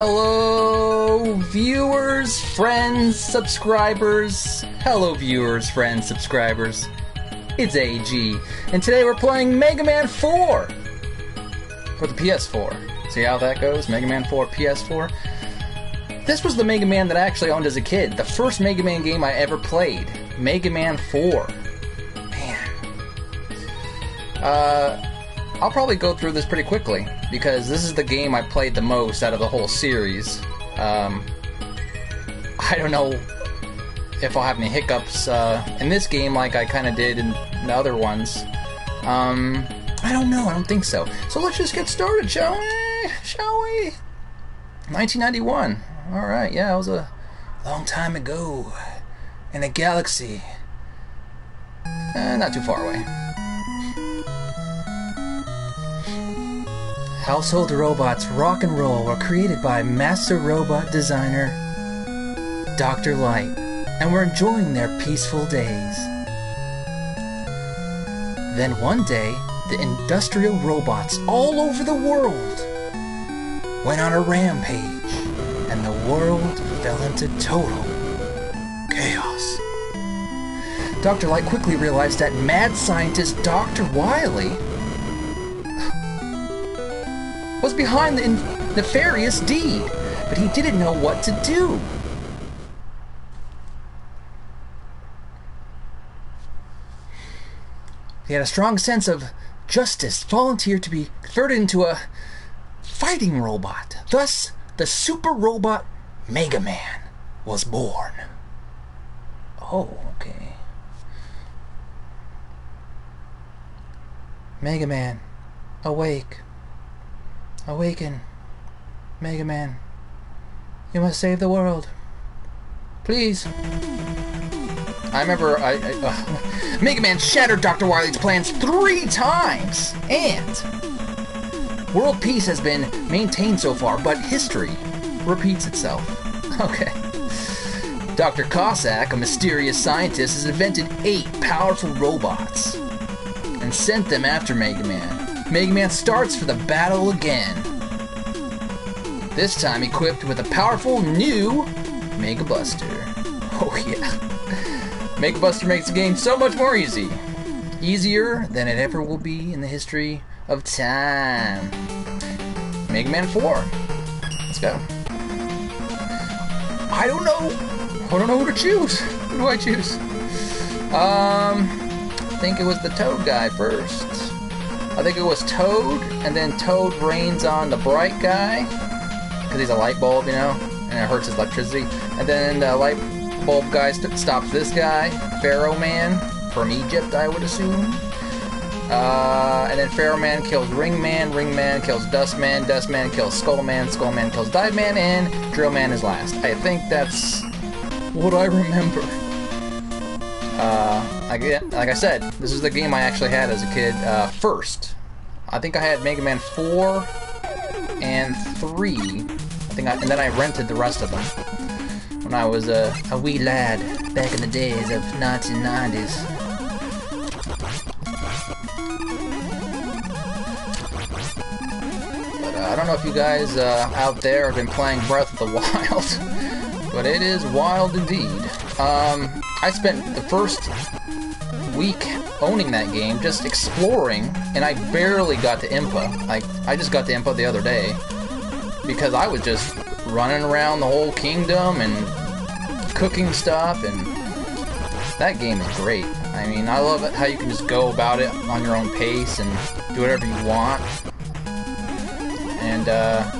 Hello, viewers, friends, subscribers. Hello, viewers, friends, subscribers. It's AG, and today we're playing Mega Man 4 for the PS4. See how that goes? Mega Man 4 PS4. This was the Mega Man that I actually owned as a kid. The first Mega Man game I ever played. Mega Man 4. Man. Uh, I'll probably go through this pretty quickly because this is the game I played the most out of the whole series. Um, I don't know if I'll have any hiccups uh, in this game like I kind of did in the other ones. Um, I don't know. I don't think so. So let's just get started, shall we? Shall we? 1991. All right. Yeah, it was a long time ago in a galaxy. Eh, not too far away. Household robots rock and roll were created by master robot designer Dr. Light and were enjoying their peaceful days. Then one day, the industrial robots all over the world went on a rampage and the world fell into total chaos. Dr. Light quickly realized that mad scientist Dr. Wily was behind the nefarious deed, but he didn't know what to do. He had a strong sense of justice, volunteered to be converted into a fighting robot. Thus, the super robot Mega Man was born. Oh, okay. Mega Man, awake. Awaken, Mega Man. You must save the world. Please. I remember I, I uh, Mega Man shattered Dr. Wily's plans three times, and world peace has been maintained so far, but history repeats itself. Okay. Dr. Cossack, a mysterious scientist, has invented eight powerful robots and sent them after Mega Man. Mega Man starts for the battle again. This time equipped with a powerful new Mega Buster. Oh yeah. Mega Buster makes the game so much more easy. Easier than it ever will be in the history of time. Mega Man 4. Let's go. I don't know. I don't know who to choose. Who do I choose? Um, I think it was the Toad guy first. I think it was Toad, and then Toad rains on the bright guy, because he's a light bulb, you know, and it hurts his electricity. And then the light bulb guy st stops this guy, Pharaoh Man, from Egypt, I would assume. Uh, and then Pharaoh Man kills Ring Man, Ring Man kills Dust Man, Dust Man kills Skull Man, Skull Man kills Dive Man, and Drill Man is last. I think that's what I remember. Uh, like, like I said, this is the game I actually had as a kid uh, first. I think I had Mega Man 4 and 3. I think I, and then I rented the rest of them when I was a, a wee lad back in the days of 1990s. But uh, I don't know if you guys uh, out there have been playing Breath of the Wild, but it is wild indeed. Um, I spent the first week owning that game, just exploring, and I barely got to Impa. Like, I just got to Impa the other day because I was just running around the whole kingdom and cooking stuff, and that game is great. I mean, I love it how you can just go about it on your own pace and do whatever you want. And uh,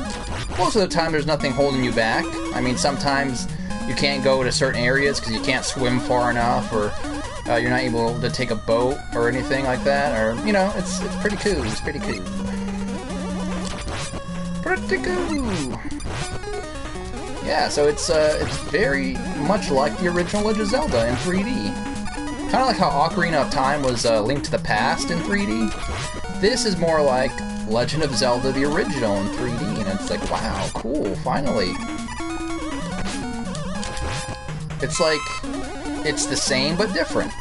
most of the time, there's nothing holding you back. I mean, sometimes you can't go to certain areas because you can't swim far enough, or uh, you're not able to take a boat or anything like that, or you know, it's it's pretty cool. It's pretty cool. Pretty cool. Yeah, so it's uh, it's very much like the original Legend of Zelda in 3D. Kind of like how Ocarina of Time was uh, Link to the Past in 3D. This is more like Legend of Zelda the original in 3D, and it's like, wow, cool, finally. It's like, it's the same but different.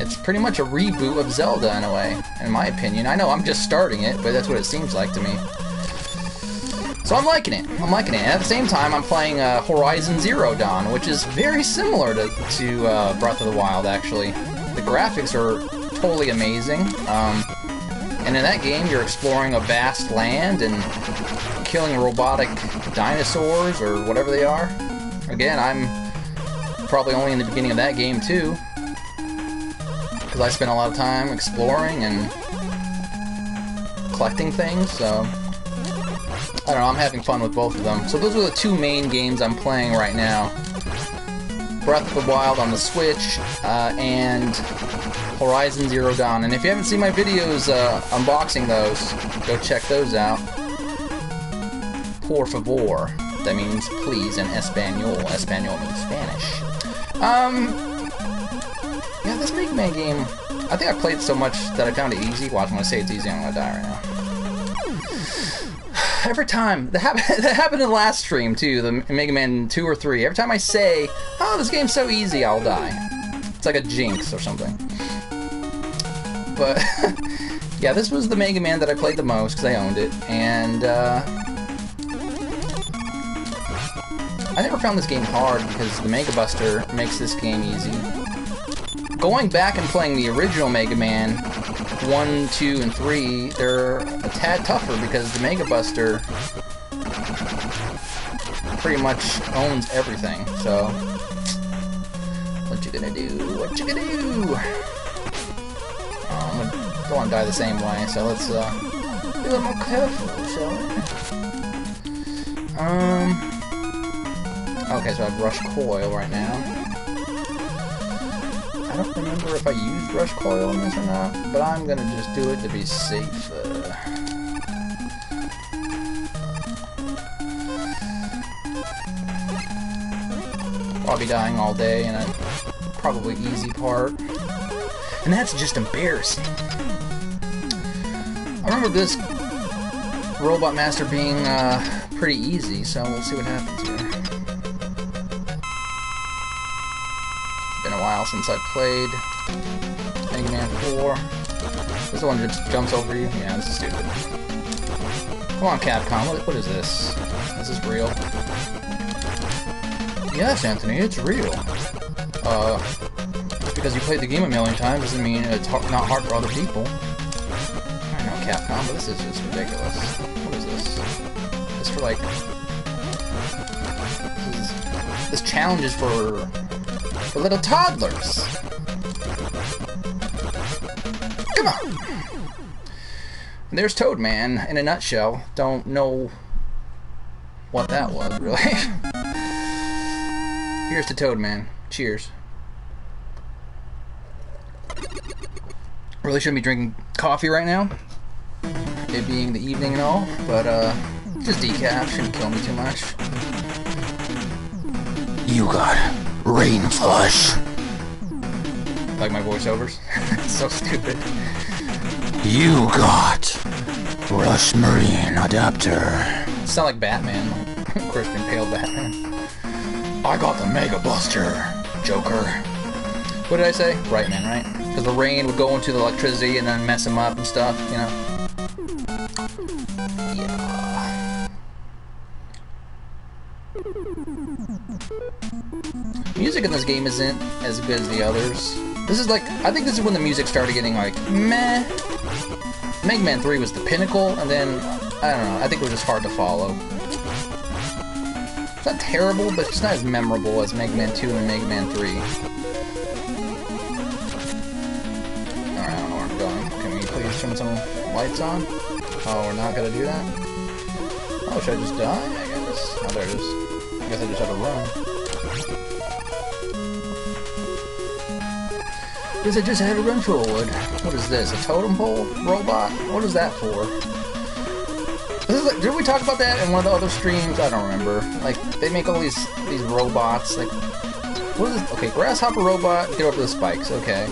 It's pretty much a reboot of Zelda in a way, in my opinion. I know I'm just starting it, but that's what it seems like to me. So I'm liking it. I'm liking it. And at the same time, I'm playing uh, Horizon Zero Dawn, which is very similar to, to uh, Breath of the Wild, actually. The graphics are totally amazing. Um, and in that game, you're exploring a vast land and killing robotic dinosaurs or whatever they are. Again, I'm probably only in the beginning of that game, too. Because I spent a lot of time exploring and collecting things, so... I don't know, I'm having fun with both of them. So those are the two main games I'm playing right now. Breath of the Wild on the Switch, uh, and Horizon Zero Dawn. And if you haven't seen my videos uh, unboxing those, go check those out. Por favor. That means please in Espanol. Espanol means Spanish. Um, yeah, this Mega Man game, I think I played so much that I found it easy. Watch, I'm gonna say it's easy, I'm gonna die right now every time that happened that happened in the last stream too, the Mega Man two or three. Every time I say, "Oh, this game's so easy," I'll die. It's like a jinx or something. But yeah, this was the Mega Man that I played the most because I owned it, and uh, I never found this game hard because the Mega Buster makes this game easy. Going back and playing the original Mega Man 1, 2, and 3, they're a tad tougher because the Mega Buster pretty much owns everything, so... What you gonna do? What you gonna do? Um, I don't want to die the same way, so let's, uh, be a little more careful, shall we? Um... Okay, so I have Rush Coil right now. I don't remember if I used Rush Coil in this or not, but I'm gonna just do it to be safe. I'll be dying all day, and a probably easy part. And that's just embarrassing. I remember this Robot Master being uh, pretty easy, so we'll see what happens here. Since I played Mega Man 4. This is the one that just jumps over you? Yeah, this is stupid. Come on, Capcom, what, what is this? This is this real? Yes, Anthony, it's real. Uh, because you played the game a million times doesn't mean it's hard, not hard for other people. I know, Capcom, but this is just ridiculous. What is this? This for, like... This, is, this challenge is for little toddlers. Come on. There's Toadman in a nutshell. Don't know what that was, really. Here's to Toadman. Cheers. Really shouldn't be drinking coffee right now. It being the evening and all, but uh, just decaf shouldn't kill me too much. You got it. Rain flush. Like my voiceovers? so stupid. You got Rush Marine adapter. Sound like Batman. Christian Bale Batman. I got the Mega Buster, Joker. What did I say? Right, man, right? Because the rain would go into the electricity and then mess him up and stuff, you know? Yeah. In this game isn't as good as the others. This is like, I think this is when the music started getting like, meh. Mega Man 3 was the pinnacle, and then, I don't know, I think it was just hard to follow. It's not terrible, but it's not as memorable as Mega Man 2 and Mega Man 3. Alright, I don't know where I'm going. Can we please turn some lights on? Oh, we're not gonna do that? Oh, should I just die, I guess? Oh, there it is. I guess I just have to run. Guess I just had to run forward. What is this? A totem pole robot? What is that for? Like, did we talk about that in one of the other streams? I don't remember. Like, they make all these these robots. Like, what is this? Okay, grasshopper robot, get over the spikes. Okay.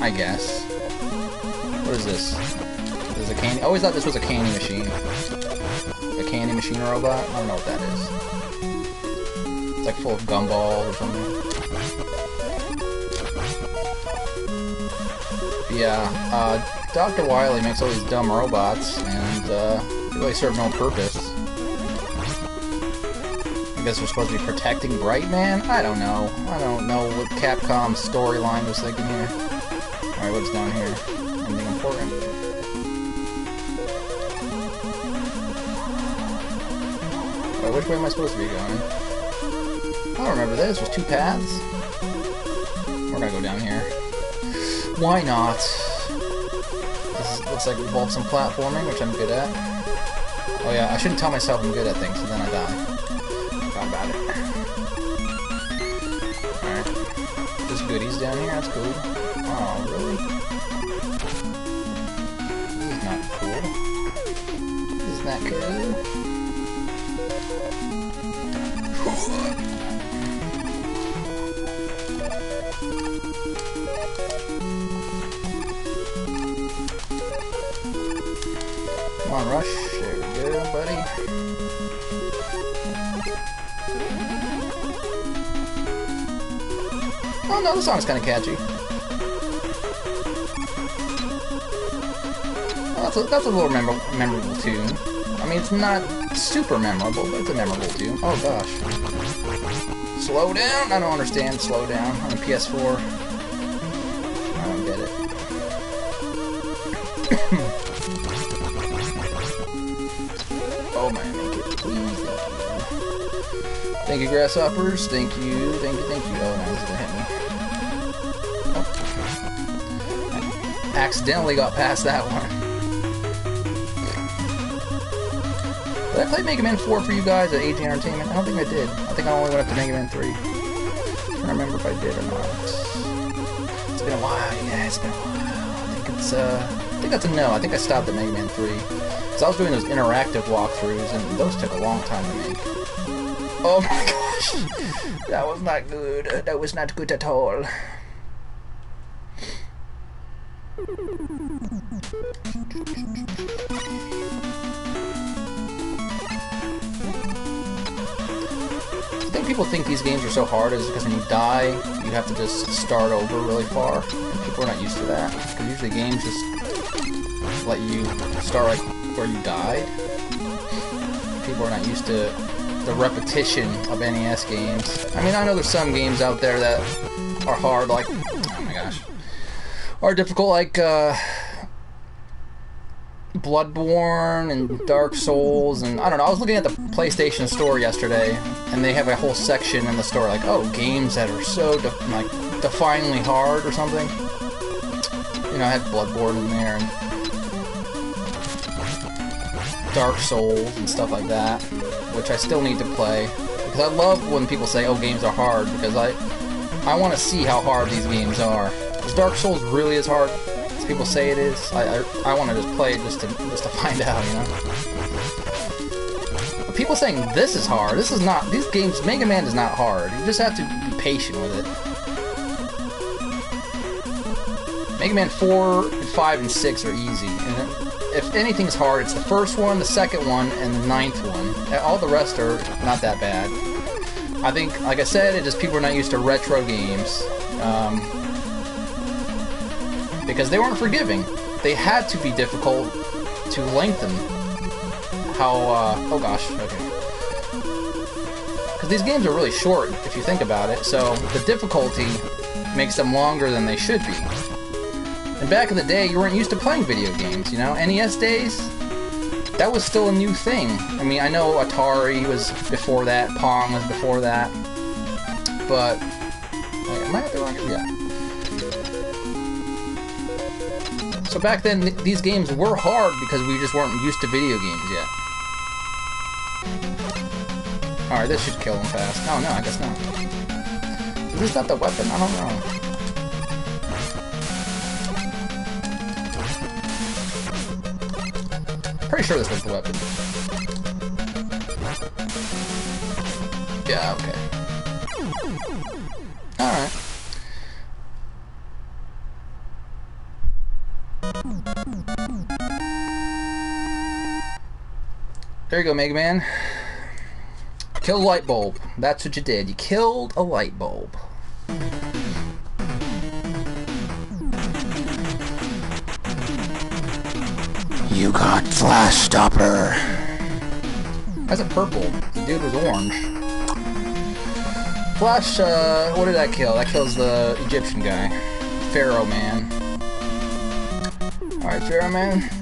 I guess. What is this? This is a candy. I always thought this was a candy machine. A candy machine robot? I don't know what that is. It's like full of gumballs or something. Yeah, uh, Dr. Wily makes all these dumb robots, and uh, they really serve no purpose. I guess we're supposed to be protecting Brightman? I don't know. I don't know what Capcom's storyline was thinking here. Alright, what's down here? Anything important? Wait, which way am I supposed to be going? I don't remember this. There's two paths. We're gonna go down here. Why not? This is, looks like it involves some platforming, which I'm good at. Oh yeah, I shouldn't tell myself I'm good at things, and then I die. Forgot about it. Alright. There's goodies down here, that's cool. Oh, really? This is not cool. This is not Come on, Rush. There we go, buddy. Oh no, the song's kind of catchy. That's, a, that's a little memorable tune. I mean, it's not super memorable, but it's a memorable tune. Oh gosh. Slow down? I don't understand slow down on a PS4. I don't get it. Oh it, please. Thank you, grasshoppers. Thank you, thank you, thank you. Oh, this is gonna hit me. Oh. I accidentally got past that one. Did I play Mega Man 4 for you guys at AG Entertainment? I don't think I did. I think I only went up to Mega Man 3. I don't remember if I did or not. It's been a while. Yeah, it's been a while. I think it's, uh... I think that's a no. I think I stopped at Mega Man 3. Because I was doing those interactive walkthroughs, and those took a long time to make. Oh my gosh! That was not good. That was not good at all. So hard is because when you die, you have to just start over really far. People are not used to that. Because usually games just let you start like where you died. People are not used to the repetition of NES games. I mean, I know there's some games out there that are hard, like, oh my gosh, are difficult, like, uh, Bloodborne and Dark Souls, and I don't know, I was looking at the PlayStation Store yesterday, and they have a whole section in the store, like, oh, games that are so, de like, definingly hard or something. You know, I had Bloodborne in there, and Dark Souls and stuff like that, which I still need to play. Because I love when people say, oh, games are hard, because I I want to see how hard these games are. Is Dark Souls really as hard people say it is? I, I, I want to just play it just to, just to find out, you know? But people saying this is hard, this is not, these games, Mega Man is not hard. You just have to be patient with it. Mega Man 4, 5, and 6 are easy, and if anything's hard, it's the first one, the second one, and the ninth one. All the rest are not that bad. I think, like I said, it just people are not used to retro games. Um, because they weren't forgiving. They had to be difficult to lengthen how, uh, oh gosh, okay. Because these games are really short, if you think about it, so the difficulty makes them longer than they should be. And back in the day, you weren't used to playing video games, you know? NES days, that was still a new thing. I mean, I know Atari was before that, Pong was before that, but... Wait, am I at the wrong... Yeah. So back then, th these games were hard because we just weren't used to video games yet. Alright, this should kill him fast. Oh, no, I guess not. Is this not the weapon? I don't know. Pretty sure this was the weapon. Yeah, okay. There you go, Mega Man. Kill a light bulb. That's what you did. You killed a light bulb. You got Flash Stopper. How's it purple? The dude was orange. Flash, uh, what did that kill? That kills the Egyptian guy. Pharaoh Man. Alright, Pharaoh Man.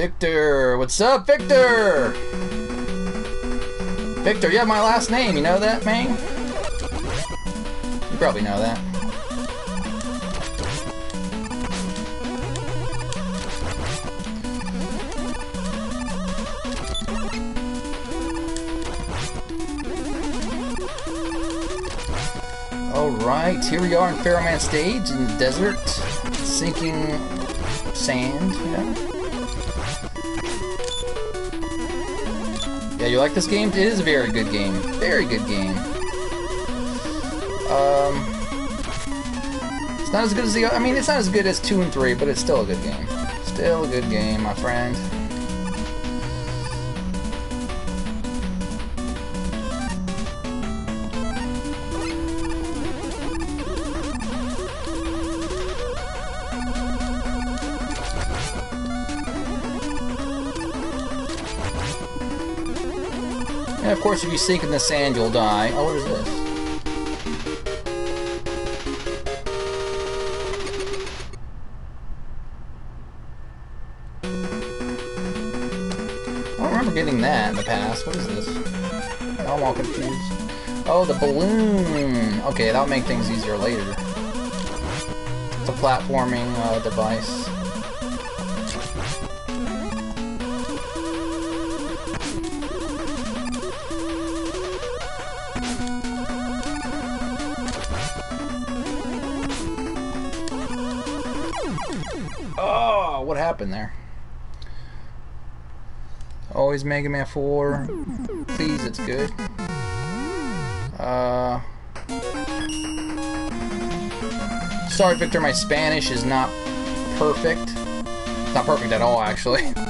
Victor! What's up, Victor? Victor, you have my last name, you know that, man? You probably know that. Alright, here we are in Pharaoh Man stage in the desert, sinking sand, you know? You like this game? It is a very good game. Very good game. Um, it's not as good as the, I mean, it's not as good as 2 and 3, but it's still a good game. Still a good game, my friend. And of course, if you sink in the sand, you'll die. Oh, what is this? I remember getting that in the past. What is this? I'm all confused. Oh, the balloon! Okay, that'll make things easier later. It's a platforming uh, device. Happened there? Always Mega Man 4. Please, it's good. Uh, sorry, Victor, my Spanish is not perfect. It's not perfect at all, actually.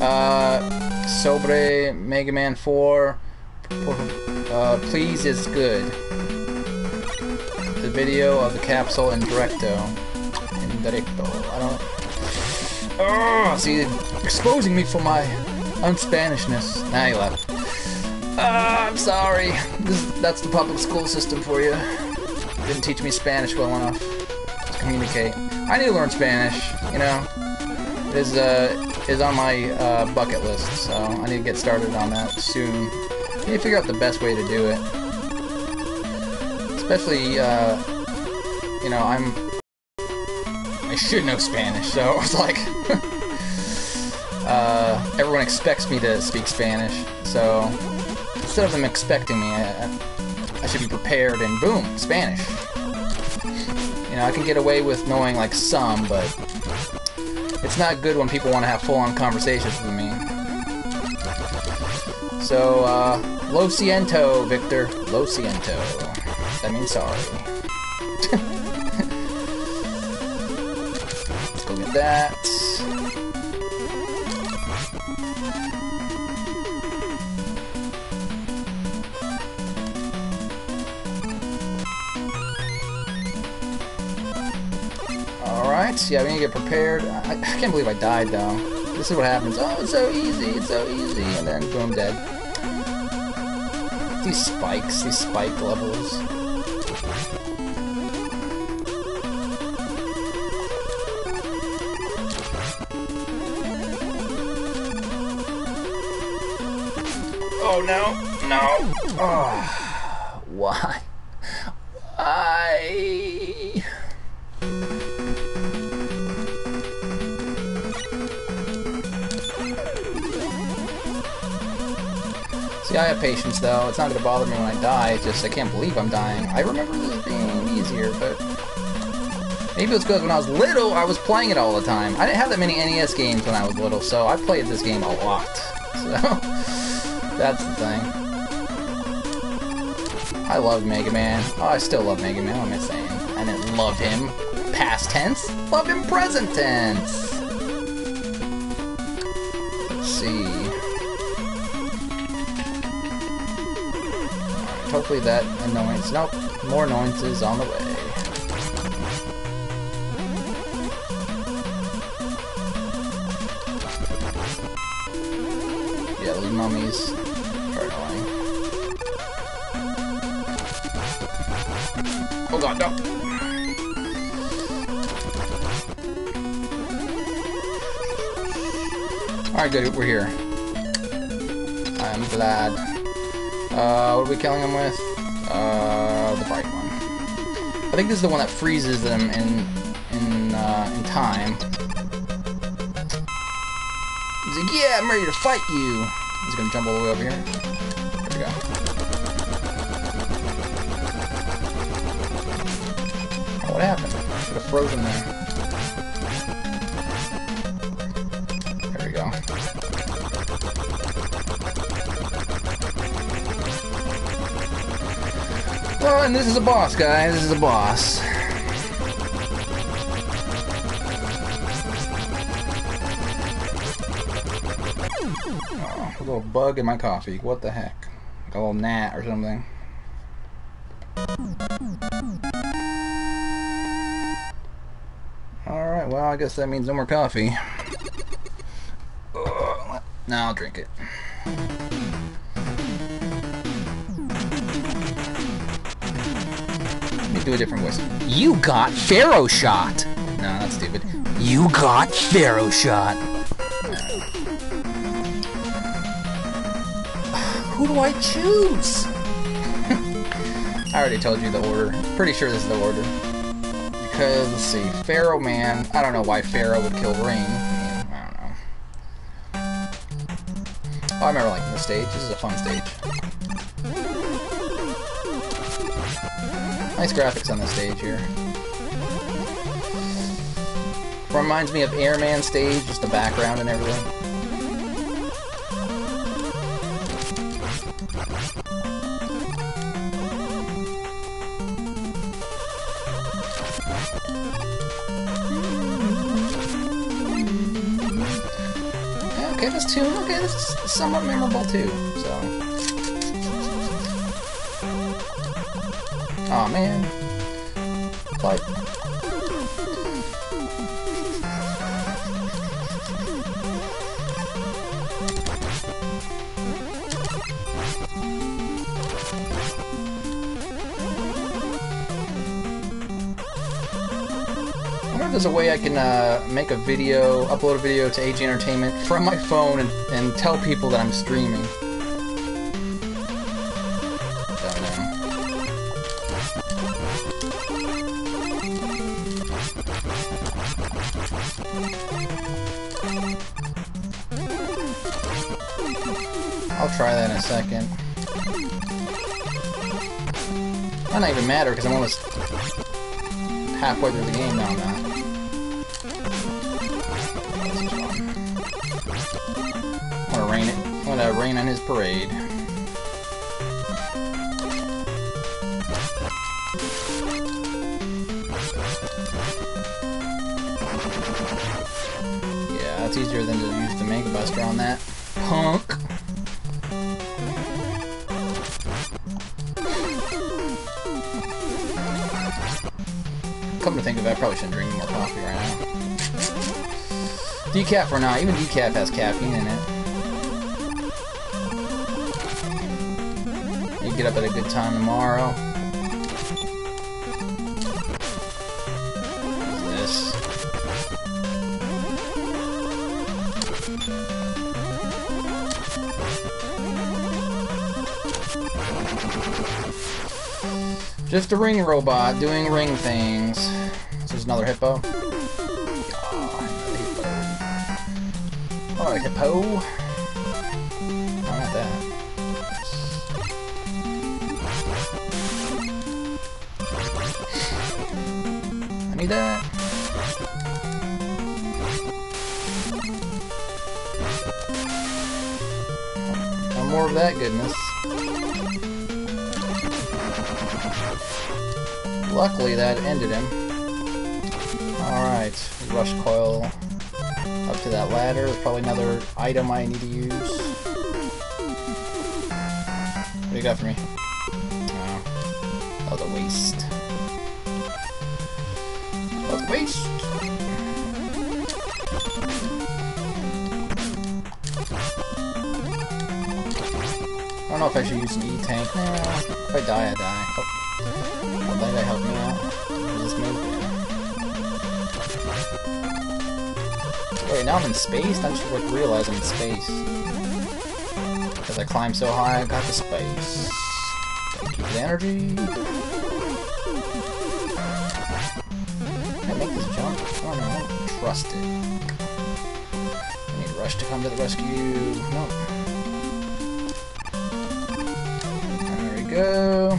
Uh, sobre Mega Man 4. Uh, please, it's good. The video of the capsule in Directo. In Directo. Oh, see, exposing me for my unspanishness. Now you left. Uh, I'm sorry. This, that's the public school system for you. Didn't teach me Spanish well enough to communicate. I need to learn Spanish, you know. It is, uh, is on my uh, bucket list, so I need to get started on that soon. I need to figure out the best way to do it. Especially, uh, you know, I'm... I should know Spanish, so it's like... uh, everyone expects me to speak Spanish, so instead of them expecting me, I, I should be prepared and boom, Spanish. You know, I can get away with knowing like some, but it's not good when people want to have full-on conversations with me. So, uh, lo siento, Victor. Lo siento. That means sorry. That. Alright, yeah, we need to get prepared. I, I can't believe I died, though. This is what happens. Oh, it's so easy, it's so easy, and then boom, dead. These spikes, these spike levels. Oh, no, no. Oh, why? Why? See, I have patience, though. It's not to bother me when I die. It's just I can't believe I'm dying. I remember this being easier, but... Maybe it's because when I was little, I was playing it all the time. I didn't have that many NES games when I was little, so I played this game a lot. So, that's the thing. I loved Mega Man. Oh, I still love Mega Man, what am I saying? I didn't love him past tense. Love him present tense. Let's see. hopefully that annoyance. Nope, more annoyances on the way. Good, we're here. I'm glad. Uh, what are we killing him with? Uh, the bright one. I think this is the one that freezes them in in uh, in time. He's like, yeah, I'm ready to fight you. He's gonna jump all the way over here. There we go. Oh, what happened? Should have frozen there. Well, and this is a boss, guys. This is a boss. Oh, a little bug in my coffee. What the heck? Like a little gnat or something. Alright, well, I guess that means no more coffee. Now I'll drink it. Do a different voice. You got Pharaoh shot! No, that's stupid. You got Pharaoh shot! Who do I choose? I already told you the order. Pretty sure this is the order. Because, let's see, Pharaoh Man, I don't know why Pharaoh would kill Rain. I, don't know. Oh, I remember liking this stage. This is a fun stage. Nice graphics on the stage here. Reminds me of Airman stage, just the background and everything. okay, this tune, okay, this is somewhat memorable too, so. Oh, man. Like. I wonder if there's a way I can uh, make a video, upload a video to AG Entertainment from my phone and, and tell people that I'm streaming. Might not even matter because I'm almost halfway through the game now. I'm. I'm gonna rain it. I'm gonna rain on his parade. Yeah, that's easier than to use the Mega Buster on that punk. Shouldn't drink more coffee right now. Decaf or not, even decaf has caffeine in it. You get up at a good time tomorrow. This? Just a ring robot doing ring things. There's another hippo. Oh, hippo. I that. I need that. No more of that goodness. Luckily, that ended him. Rush coil up to that ladder. Probably another item I need to use. What do you got for me? Oh, the waste. The waste! I don't know if I should use an E-tank. Nah, if I die, I die. Oh. Wait, now I'm in space? I just like realize I'm in space. Because I climbed so high, I got to space. Thank you for the energy. Can I make this jump? Oh no, I don't trust it. I need Rush to come to the rescue. Nope. There we go.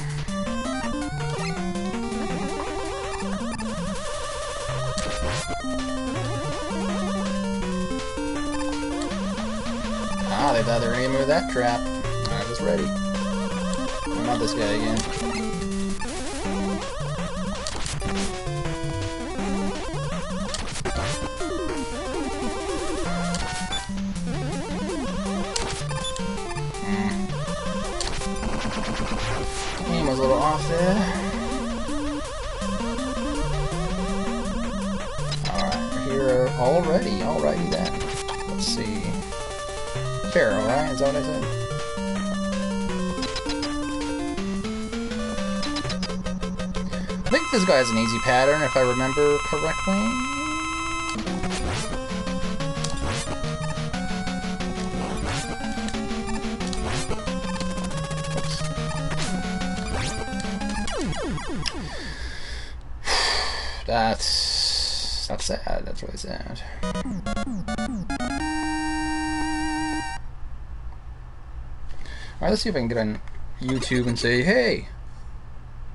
They were aiming with that trap. I was ready. I'm Not this guy again. Hmm. Aim was a little off there. Right? Is that what I said? I think this guy has an easy pattern, if I remember correctly. That's that's sad. That's really sad. Alright, let's see if I can get on YouTube and say, hey,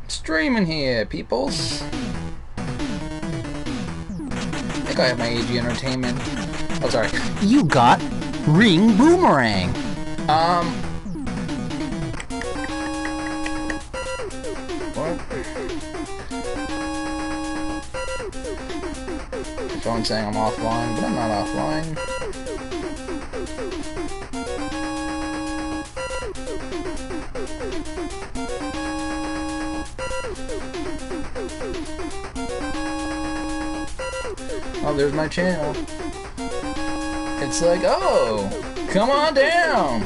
I'm streaming here, peoples. I think I have my AG Entertainment. Oh, sorry. You got Ring Boomerang. Um. What? The phone's saying I'm offline, but I'm not offline. There's my channel. It's like, oh, come on down.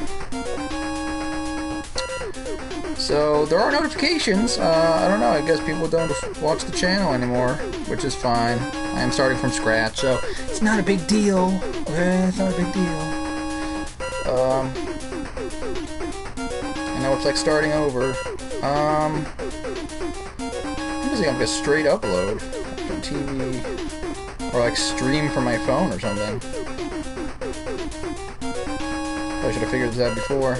So there are notifications. Uh, I don't know. I guess people don't watch the channel anymore, which is fine. I am starting from scratch, so it's not a big deal. Okay, it's not a big deal. Um, I know it's like starting over. Um, I'm just gonna straight upload TV like stream from my phone or something. I should have figured this out before.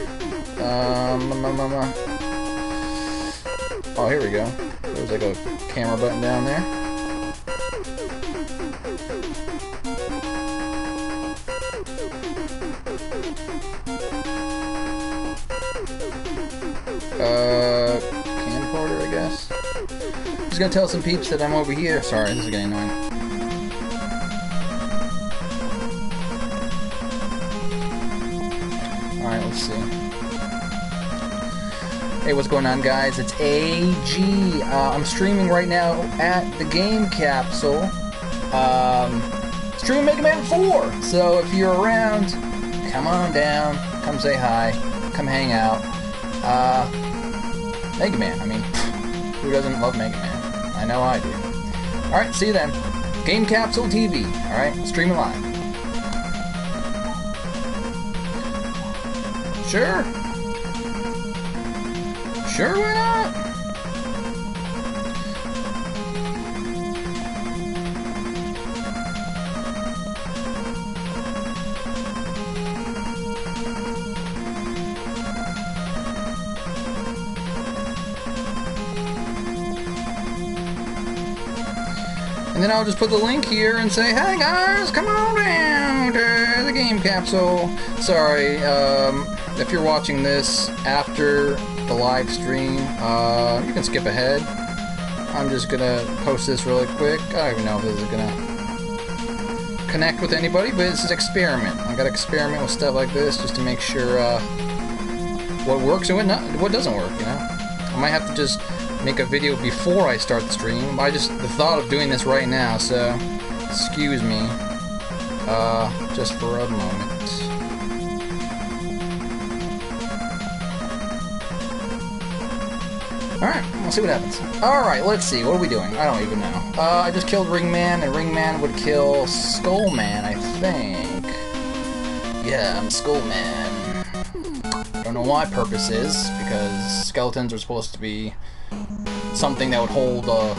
Um. Oh, here we go. There's like a camera button down there. Uh, camcorder, I guess. Just gonna tell some peeps that I'm over here. Sorry, this is getting annoying. Hey, what's going on, guys? It's AG. Uh, I'm streaming right now at the Game Capsule. Um, streaming Mega Man 4. So if you're around, come on down. Come say hi. Come hang out. Uh, Mega Man. I mean, who doesn't love Mega Man? I know I do. Alright, see you then. Game Capsule TV. Alright, streaming live. Sure. Sure, we're not? And then I'll just put the link here and say, hey guys, come on down to the game capsule. Sorry, um, if you're watching this after the live stream, uh, you can skip ahead. I'm just gonna post this really quick. I don't even know if this is gonna connect with anybody, but it's an experiment. I gotta experiment with stuff like this just to make sure uh, what works and what not, what doesn't work. You know, I might have to just make a video before I start the stream. I just the thought of doing this right now, so excuse me, uh, just for a moment. Alright, we'll see what happens. Alright, let's see. What are we doing? I don't even know. Uh, I just killed Ringman, and Ringman would kill Skullman, I think. Yeah, I'm Skullman. I don't know why purpose is, because skeletons are supposed to be something that would hold a,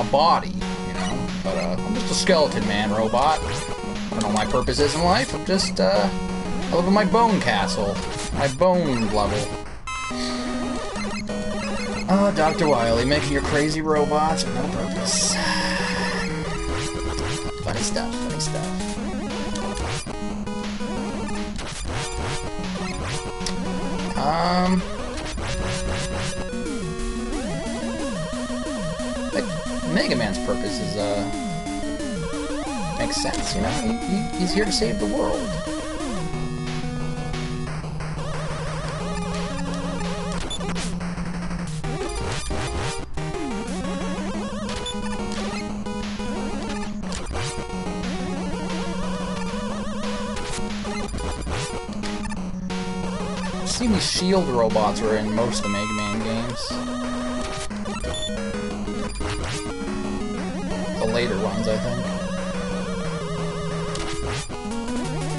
a body, you know? But, uh, I'm just a skeleton man robot. I don't know my purpose is in life. I'm just, uh, I live in my bone castle. My bone level. Oh, Dr. Wily, making your crazy robots with no purpose. Funny stuff, funny stuff. Um... Like, Mega Man's purpose is, uh... Makes sense, you know? He, he, he's here to save the world. Shield robots were in most of the Mega Man games. The later ones, I think.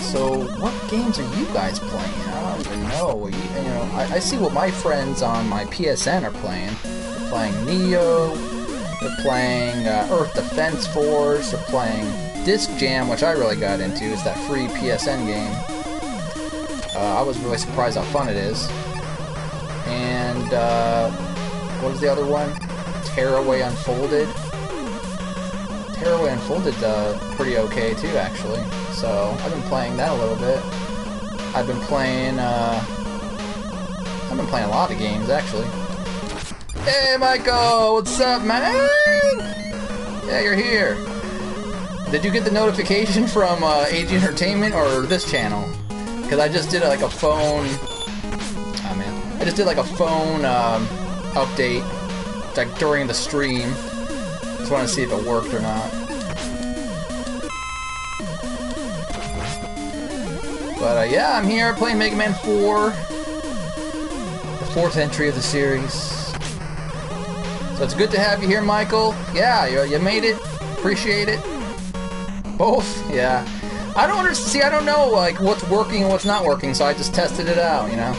So, what games are you guys playing? I don't even know. You, you know, I, I see what my friends on my PSN are playing. They're playing Nioh. They're playing uh, Earth Defense Force. They're playing Disc Jam, which I really got into. It's that free PSN game. Uh, I was really surprised how fun it is. And, uh, what was the other one? Tearaway Unfolded. Tearaway Unfolded, uh, pretty okay too, actually. So, I've been playing that a little bit. I've been playing, uh, I've been playing a lot of games, actually. Hey, Michael! What's up, man? Yeah, you're here. Did you get the notification from, uh, AG Entertainment or this channel? Because I just did like a phone. Oh man, I just did like a phone um, update, like during the stream. Just want to see if it worked or not. But uh, yeah, I'm here playing Mega Man 4, the fourth entry of the series. So it's good to have you here, Michael. Yeah, you, you made it. Appreciate it. Both, yeah. I don't understand. See, I don't know like what's working and what's not working, so I just tested it out. You know,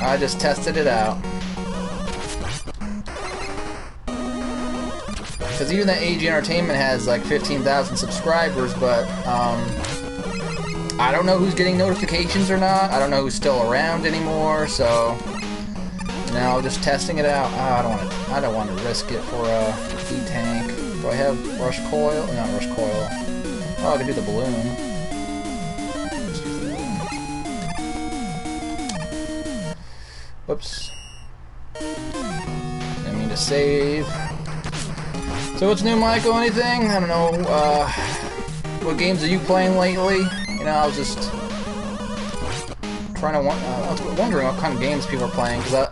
I just tested it out. Because even that AG Entertainment has like 15,000 subscribers, but um, I don't know who's getting notifications or not. I don't know who's still around anymore. So, know, just testing it out. Oh, I don't want to. I don't want to risk it for a E tank. I have rush coil? Not rush coil. Oh, I can do the balloon. Whoops. Didn't mean to save. So what's new, Michael? Anything? I don't know. Uh, what games are you playing lately? You know, I was just trying to. Uh, I was wondering what kind of games people are playing because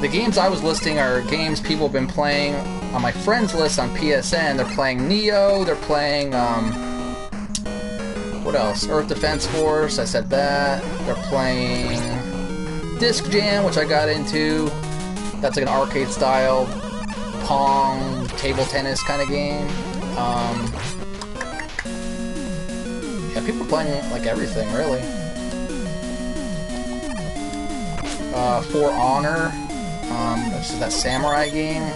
the games I was listing are games people have been playing on my friends list on PSN. They're playing Nioh. They're playing um, what else? Earth Defense Force. I said that. They're playing Disc Jam, which I got into. That's like an arcade style Pong table tennis kind of game. Um, yeah, people are playing like everything really. Uh, For Honor. Um, this is that samurai game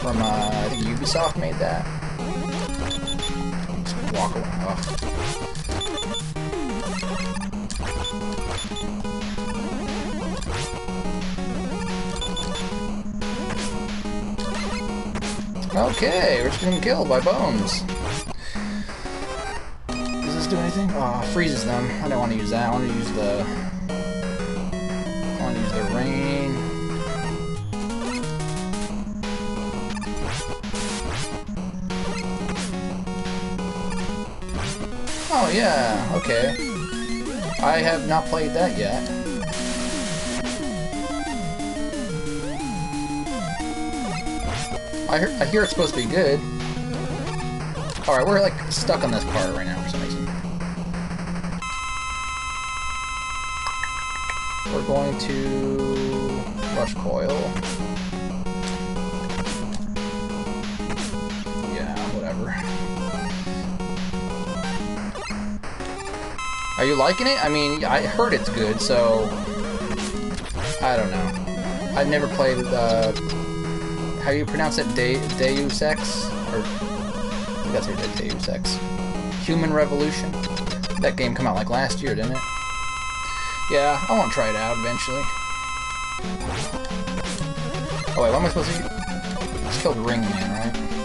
from, uh, I think Ubisoft made that. Just walk away. Oh. Okay, we're just getting killed by bones. Does this do anything? Oh, freezes them. I don't want to use that. I want to use the... I want to use the rain. Oh, yeah, okay. I have not played that yet. I I hear it's supposed to be good. Alright, we're like stuck on this part right now for some reason. We're going to... Rush coil. Are you liking it? I mean, I heard it's good, so... I don't know. I've never played, uh... How do you pronounce it? De Deus Ex? Or... I guess it's Deus Ex. Human Revolution? That game come out like last year, didn't it? Yeah, I want to try it out eventually. Oh wait, what am I supposed to? I just killed Ring Man, right?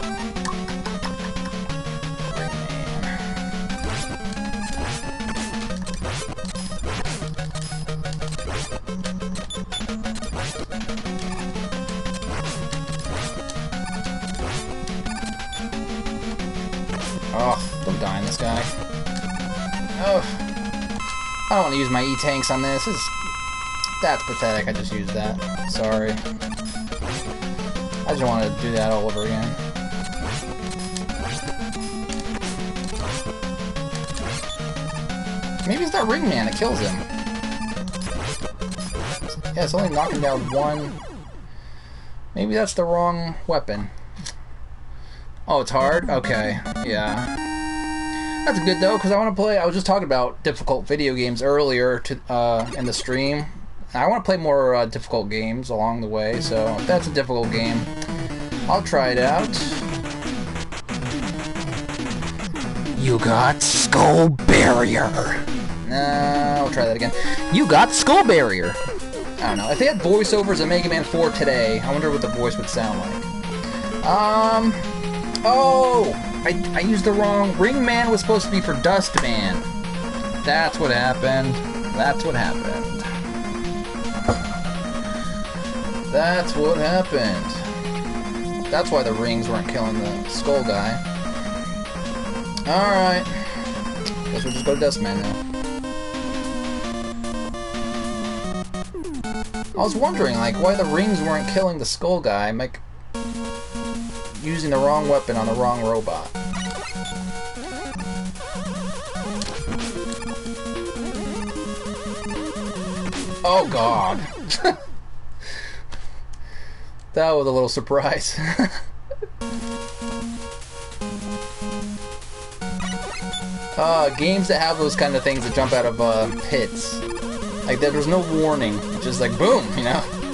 To use my E-tanks on this. is, that's pathetic. I just used that. Sorry. I just want to do that all over again. Maybe it's that ring man that kills him. Yeah, it's only knocking down one. Maybe that's the wrong weapon. Oh, it's hard? Okay, yeah. That's good though, because I want to play. I was just talking about difficult video games earlier to uh, in the stream. I want to play more uh, difficult games along the way, so if that's a difficult game, I'll try it out. You got Skull Barrier. Nah, I'll try that again. You got Skull Barrier. I don't know. If they had voiceovers in Mega Man 4 today, I wonder what the voice would sound like. Um. Oh! I, I used the wrong. Ring Man was supposed to be for Dust Man. That's what happened. That's what happened. That's what happened. That's why the rings weren't killing the skull guy. Alright. Guess we'll just go to Dust Man now. I was wondering, like, why the rings weren't killing the skull guy. Like, using the wrong weapon on the wrong robot. Oh god. that was a little surprise. uh, games that have those kind of things that jump out of uh, pits. Like, there's no warning. Just like, boom, you know?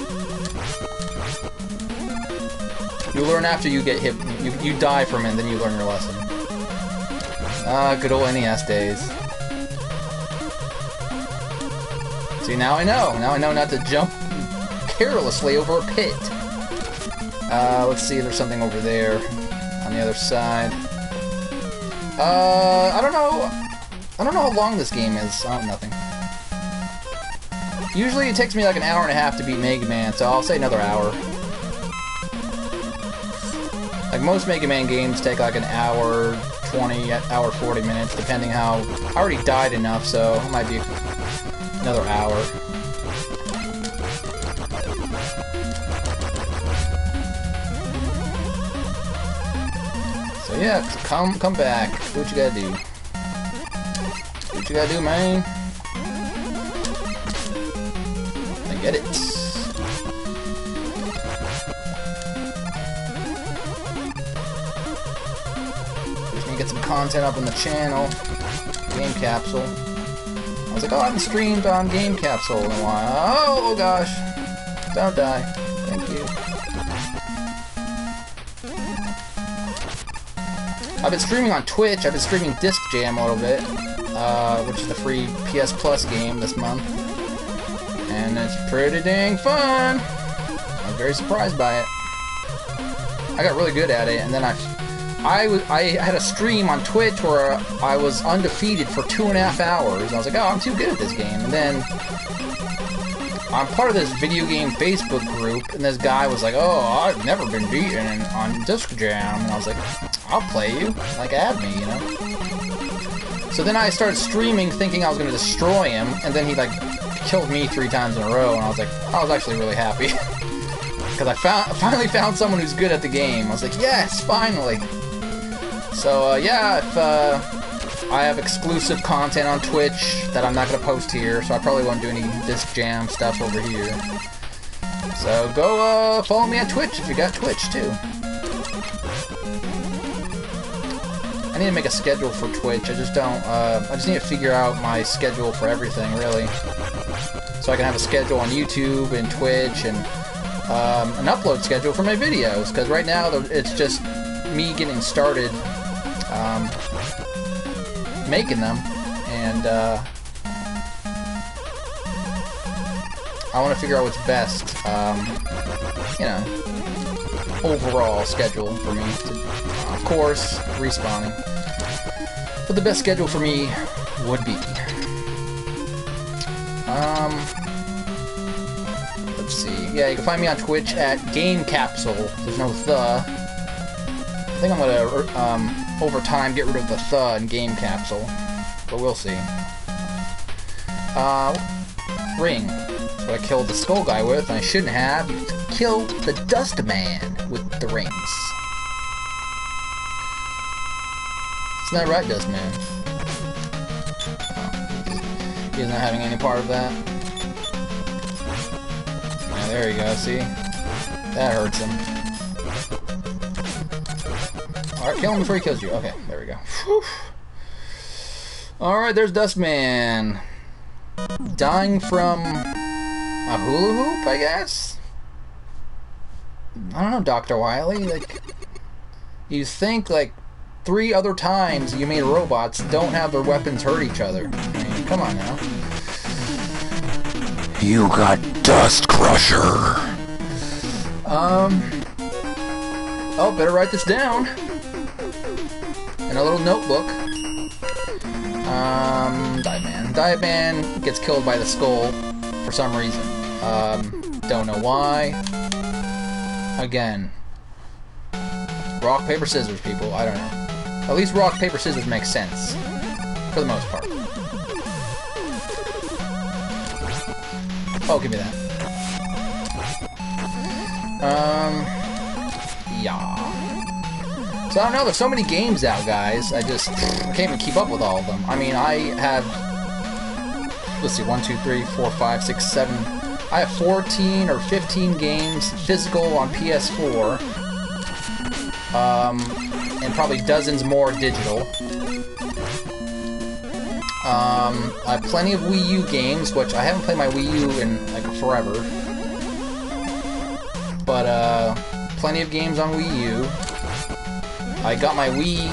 You learn after you get hit. You, you die from it, and then you learn your lesson. Ah, good old NES days. See, now I know. Now I know not to jump carelessly over a pit. Uh, let's see, there's something over there on the other side. Uh, I don't know. I don't know how long this game is. Oh, nothing. Usually it takes me like an hour and a half to beat Mega Man, so I'll say another hour. Like most Mega Man games take like an hour, 20, hour 40 minutes, depending how... I already died enough, so it might be another hour. So yeah, come come back. What you gotta. Do what you gotta do, man. I get it. Get some content up on the channel. Game Capsule. I was like, oh, I haven't streamed on Game Capsule in a while. Oh, oh gosh. Don't die. Thank you. I've been streaming on Twitch. I've been streaming Disc Jam a little bit, uh, which is the free PS Plus game this month. And it's pretty dang fun. I'm very surprised by it. I got really good at it, and then I I, I had a stream on Twitch where I was undefeated for two and a half hours. I was like, oh, I'm too good at this game. And then I'm part of this video game Facebook group, and this guy was like, oh, I've never been beaten on Disc Jam. And I was like, I'll play you. Like, add me, you know? So then I started streaming thinking I was going to destroy him, and then he, like, killed me three times in a row, and I was like, I was actually really happy. Because I found, finally found someone who's good at the game. I was like, yes, finally. So, uh, yeah, if, uh, I have exclusive content on Twitch that I'm not going to post here, so I probably won't do any Disc Jam stuff over here. So go uh, follow me on Twitch if you got Twitch too. I need to make a schedule for Twitch. I just don't. Uh, I just need to figure out my schedule for everything, really. So I can have a schedule on YouTube and Twitch and um, an upload schedule for my videos. Because right now it's just me getting started um, making them, and uh, I want to figure out what's best. Um, you know, overall schedule for me. To, of course, respawning. But the best schedule for me would be. Um, let's see. Yeah, you can find me on Twitch at Game Capsule. There's no the. I think I'm gonna um, over time get rid of the the in Game Capsule, but we'll see. Uh, ring. That's what I killed the skull guy with, and I shouldn't have. Killed the dust man with the rings. Isn't that right, Dust Man? Oh, he's not having any part of that. Yeah, there you go, see? That hurts him. Alright, kill him before he kills you. Okay, there we go. Alright, there's Dustman. Dying from a hula hoop, I guess? I don't know, Dr. Wily. Like, you think, like, three other times you made robots don't have their weapons hurt each other. I mean, come on now. You got Dust Crusher. Um. Oh, better write this down. In a little notebook. Um, Diamond. Diamond gets killed by the skull for some reason. Um, don't know why. Again. Rock, paper, scissors, people. I don't know. At least rock, paper, scissors makes sense. For the most part. Oh, give me that. Um, yeah. So I don't know, there's so many games out, guys. I just can't even keep up with all of them. I mean, I have, let's see, 1, 2, 3, 4, 5, 6, 7, I have 14 or 15 games physical on PS4. Um, and probably dozens more digital. Um, I have plenty of Wii U games, which I haven't played my Wii U in like forever. But uh, plenty of games on Wii U. I got my Wii,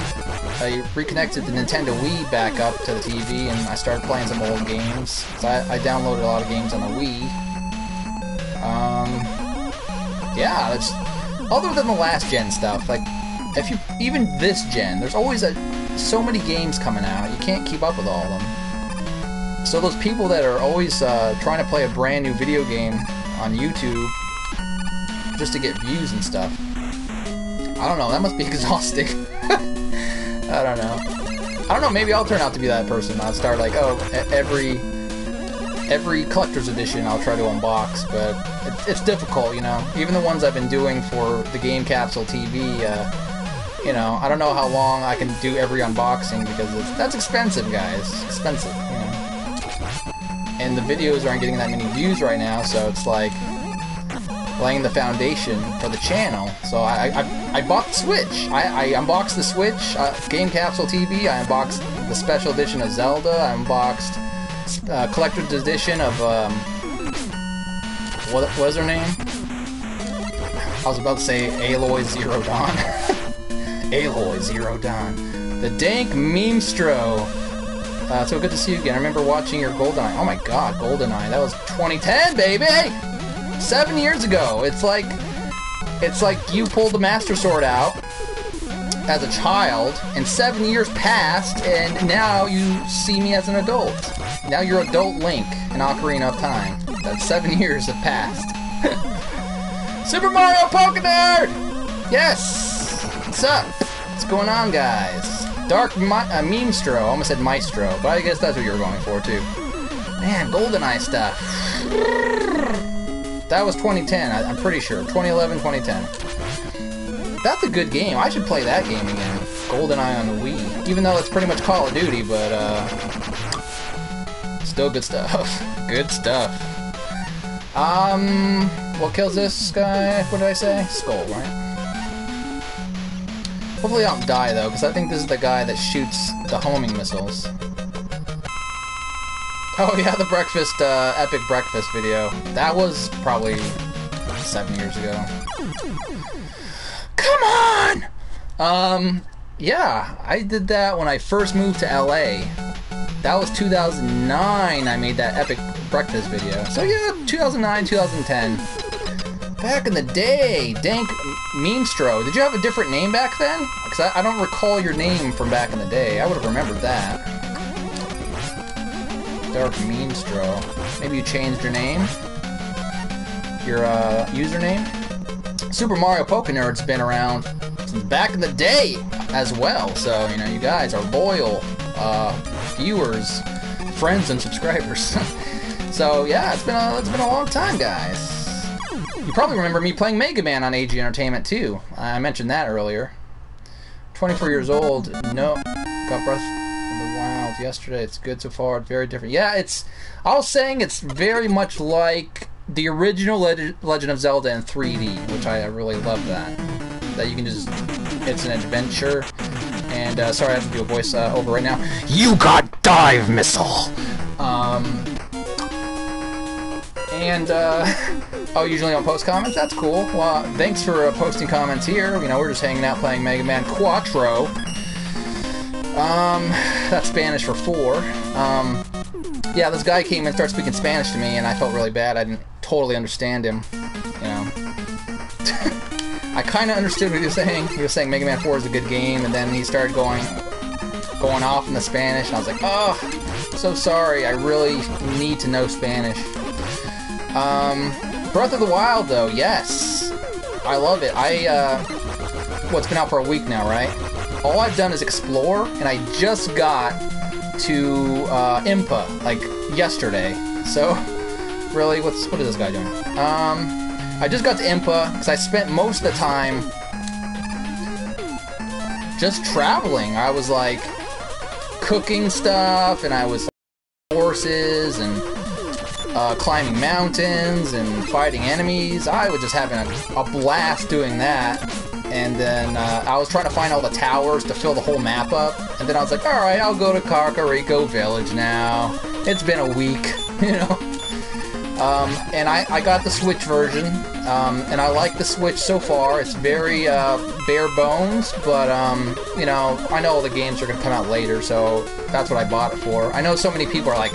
I reconnected the Nintendo Wii back up to the TV, and I started playing some old games. So I, I downloaded a lot of games on the Wii. Um, yeah, that's other than the last gen stuff, like if you even this gen, there's always a so many games coming out. You can't keep up with all of them. So those people that are always uh, trying to play a brand new video game on YouTube just to get views and stuff. I don't know. That must be exhausting. I don't know. I don't know. Maybe I'll turn out to be that person. I'll start like, oh, every every collector's edition I'll try to unbox, but it, it's difficult, you know. Even the ones I've been doing for the Game Capsule TV. Uh, you know, I don't know how long I can do every unboxing because that's expensive, guys. Expensive, you know. And the videos aren't getting that many views right now, so it's like laying the foundation for the channel. So I I, I bought the Switch. I, I unboxed the Switch, uh, Game Capsule TV. I unboxed the special edition of Zelda. I unboxed uh, collector's edition of um, what was her name? I was about to say Aloy Zero Dawn. Aloy Zero Dawn. The Dank Memestro. Uh, so good to see you again. I remember watching your GoldenEye. Oh my god, GoldenEye. That was 2010, baby! Seven years ago. It's like, it's like you pulled the Master Sword out as a child, and seven years passed, and now you see me as an adult. Now you're adult Link in Ocarina of Time. That seven years have passed. Super Mario Nerd! Yes! What's up? What's going on, guys? Dark Mi uh. I almost said Maestro, but I guess that's what you were going for, too. Man, GoldenEye stuff. That was 2010, I, am pretty sure. 2011, 2010. That's a good game. I should play that game again. GoldenEye on the Wii. Even though it's pretty much Call of Duty, but, uh... Still good stuff. good stuff. Um... what kills this guy? What did I say? Skull, right? Hopefully I don't die though, because I think this is the guy that shoots the homing missiles. Oh yeah, the breakfast, uh, epic breakfast video. That was probably seven years ago. Come on! Um, yeah, I did that when I first moved to LA. That was 2009 I made that epic breakfast video. So yeah, 2009, 2010. Back in the day, Dank Meanstro. Did you have a different name back then? Because I, I don't recall your name from back in the day. I would have remembered that. Dark Meanstro. Maybe you changed your name? Your uh, username? Super Mario Pokenerd's been around since back in the day as well. So, you know, you guys are loyal uh, viewers, friends, and subscribers. so, yeah, it's been, a, it's been a long time, guys. You probably remember me playing Mega Man on AG Entertainment too. I mentioned that earlier. 24 years old. No, got Breath yesterday. It's good so far. Very different. Yeah, it's. I was saying it's very much like the original Legend of Zelda in 3D, which I really love that. That you can just. It's an adventure. And uh, sorry, I have to do a voice uh, over right now. You got dive missile. Um. And uh, oh, usually don't post comments. That's cool. Well, thanks for uh, posting comments here. You know, we're just hanging out playing Mega Man Quattro. Um, that's Spanish for four. Um, yeah, this guy came and started speaking Spanish to me, and I felt really bad. I didn't totally understand him. You know, I kind of understood what he was saying. He was saying Mega Man 4 is a good game, and then he started going going off in the Spanish, and I was like, oh, so sorry. I really need to know Spanish. Um, Breath of the Wild, though, yes. I love it. I, uh, well, it's been out for a week now, right? All I've done is explore, and I just got to, uh, Impa, like, yesterday. So, really, what's, what is this guy doing? Um, I just got to Impa, because I spent most of the time just traveling. I was, like, cooking stuff, and I was horses, and uh, climbing mountains and fighting enemies. I was just having a, a blast doing that. And then uh, I was trying to find all the towers to fill the whole map up. And then I was like, alright, I'll go to Kakariko Village now. It's been a week, you know. Um, and I, I got the Switch version, um, and I like the Switch so far. It's very uh, bare bones, but um, you know I know all the games are gonna come out later, so that's what I bought it for. I know so many people are like,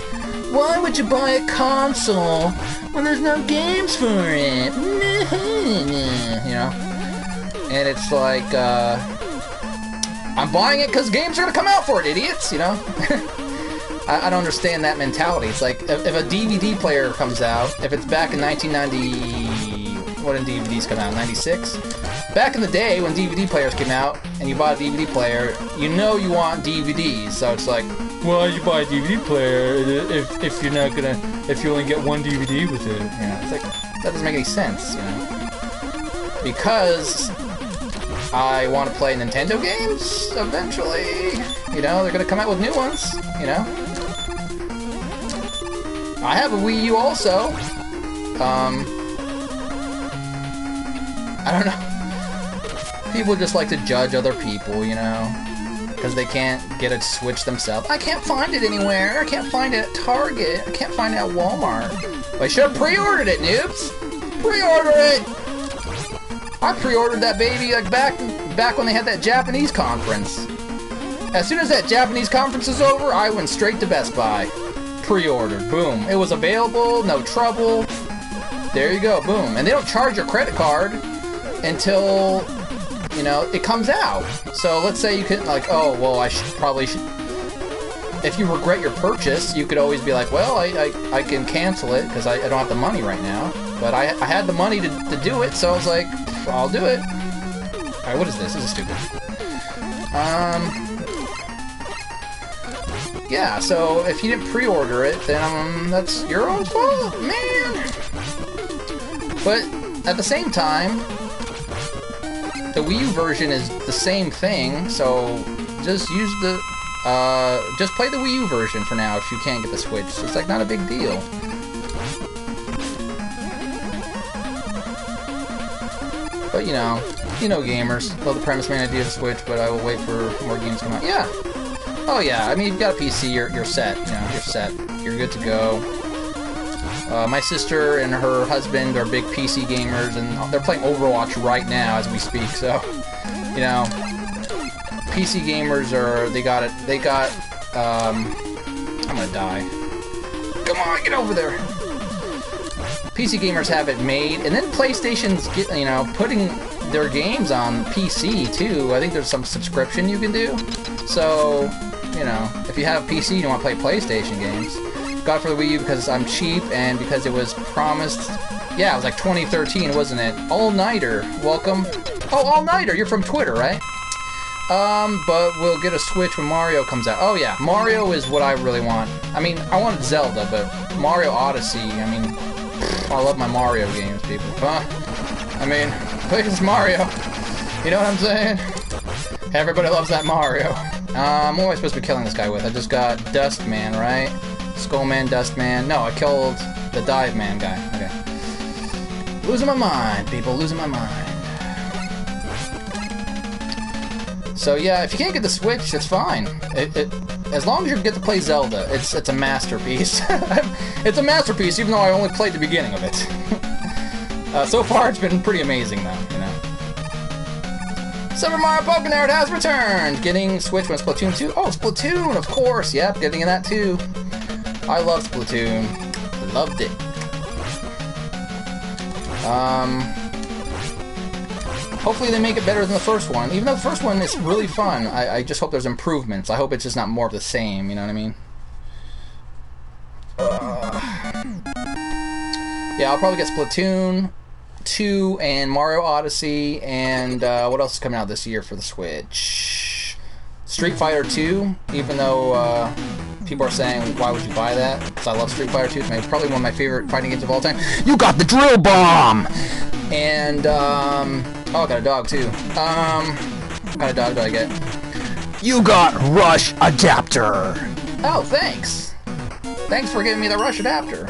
why would you buy a console when there's no games for it? you know? And it's like, uh, I'm buying it because games are going to come out for it, idiots, you know? I, I, don't understand that mentality. It's like, if, if, a DVD player comes out, if it's back in 1990, what did DVDs come out, 96? Back in the day when DVD players came out, and you bought a DVD player, you know you want DVDs, so it's like, why you buy a DVD player if, if you're not gonna if you only get one DVD with it? Yeah, it's like that doesn't make any sense, you know. Because I want to play Nintendo games eventually. You know, they're gonna come out with new ones. You know. I have a Wii U also. Um, I don't know. People just like to judge other people, you know because they can't get a Switch themselves. I can't find it anywhere. I can't find it at Target. I can't find it at Walmart. I should have pre-ordered it, noobs. Pre-order it. I pre-ordered that baby like back back when they had that Japanese conference. As soon as that Japanese conference was over, I went straight to Best Buy. Pre-ordered. Boom. It was available. No trouble. There you go. Boom. And they don't charge your credit card until you know, it comes out. So let's say you can like, oh, well, I should probably should. If you regret your purchase, you could always be like, well, I, I, I can cancel it because I, I, don't have the money right now. But I, I had the money to, to do it, so I was like, I'll do it. Alright, what is this? This is stupid. Um... Yeah, so if you didn't pre-order it, then um, that's your own fault, man! But at the same time, the Wii U version is the same thing, so just use the, uh, just play the Wii U version for now if you can't get the Switch. It's like not a big deal. But you know, you know gamers. Love the premise main idea of Switch, but I will wait for more games to come out. Yeah. Oh yeah, I mean, you've got a PC, you're, you're set. You know, you're set. You're good to go. Uh, my sister and her husband are big PC gamers, and they're playing Overwatch right now as we speak. So, you know, PC gamers are they got it. They got. Um, I'm gonna die. Come on, get over there. PC gamers have it made, and then PlayStation's get you know putting their games on PC too. I think there's some subscription you can do. So, you know, if you have PC you want to play PlayStation games, got for the Wii U because I'm cheap and because it was promised. Yeah, it was like 2013, wasn't it? All Nighter, welcome. Oh, All Nighter, you're from Twitter, right? Um, but we'll get a Switch when Mario comes out. Oh yeah, Mario is what I really want. I mean, I wanted Zelda, but Mario Odyssey, I mean, I love my Mario games, people. Huh? I mean, please, Mario. You know what I'm saying? Everybody loves that Mario. Um, what am I supposed to be killing this guy with? I just got Dust Man, right? Skullman, Dust Man. No, I killed the Dive Man guy. Okay. Losing my mind, people. Losing my mind. So yeah, if you can't get the Switch, it's fine. It, it, as long as you get to play Zelda, it's it's a masterpiece. it's a masterpiece, even though I only played the beginning of it. uh, so far, it's been pretty amazing, though. You know. Super Mario Poké has returned, getting Switch when Splatoon 2. Oh, Splatoon, of course. Yep, getting in that too. I love Splatoon. Loved it. Um, hopefully they make it better than the first one. Even though the first one is really fun, I, I just hope there's improvements. I hope it's just not more of the same, you know what I mean? Uh, yeah, I'll probably get Splatoon 2 and Mario Odyssey, and uh, what else is coming out this year for the Switch? Street Fighter 2, even though uh, people are saying, why would you buy that? Because I love Street Fighter 2. It's probably one of my favorite fighting games of all time. You got the drill bomb! And, um, oh, I got a dog too. Um, what kind of dog do I get? You got Rush Adapter! Oh, thanks! Thanks for giving me the Rush Adapter.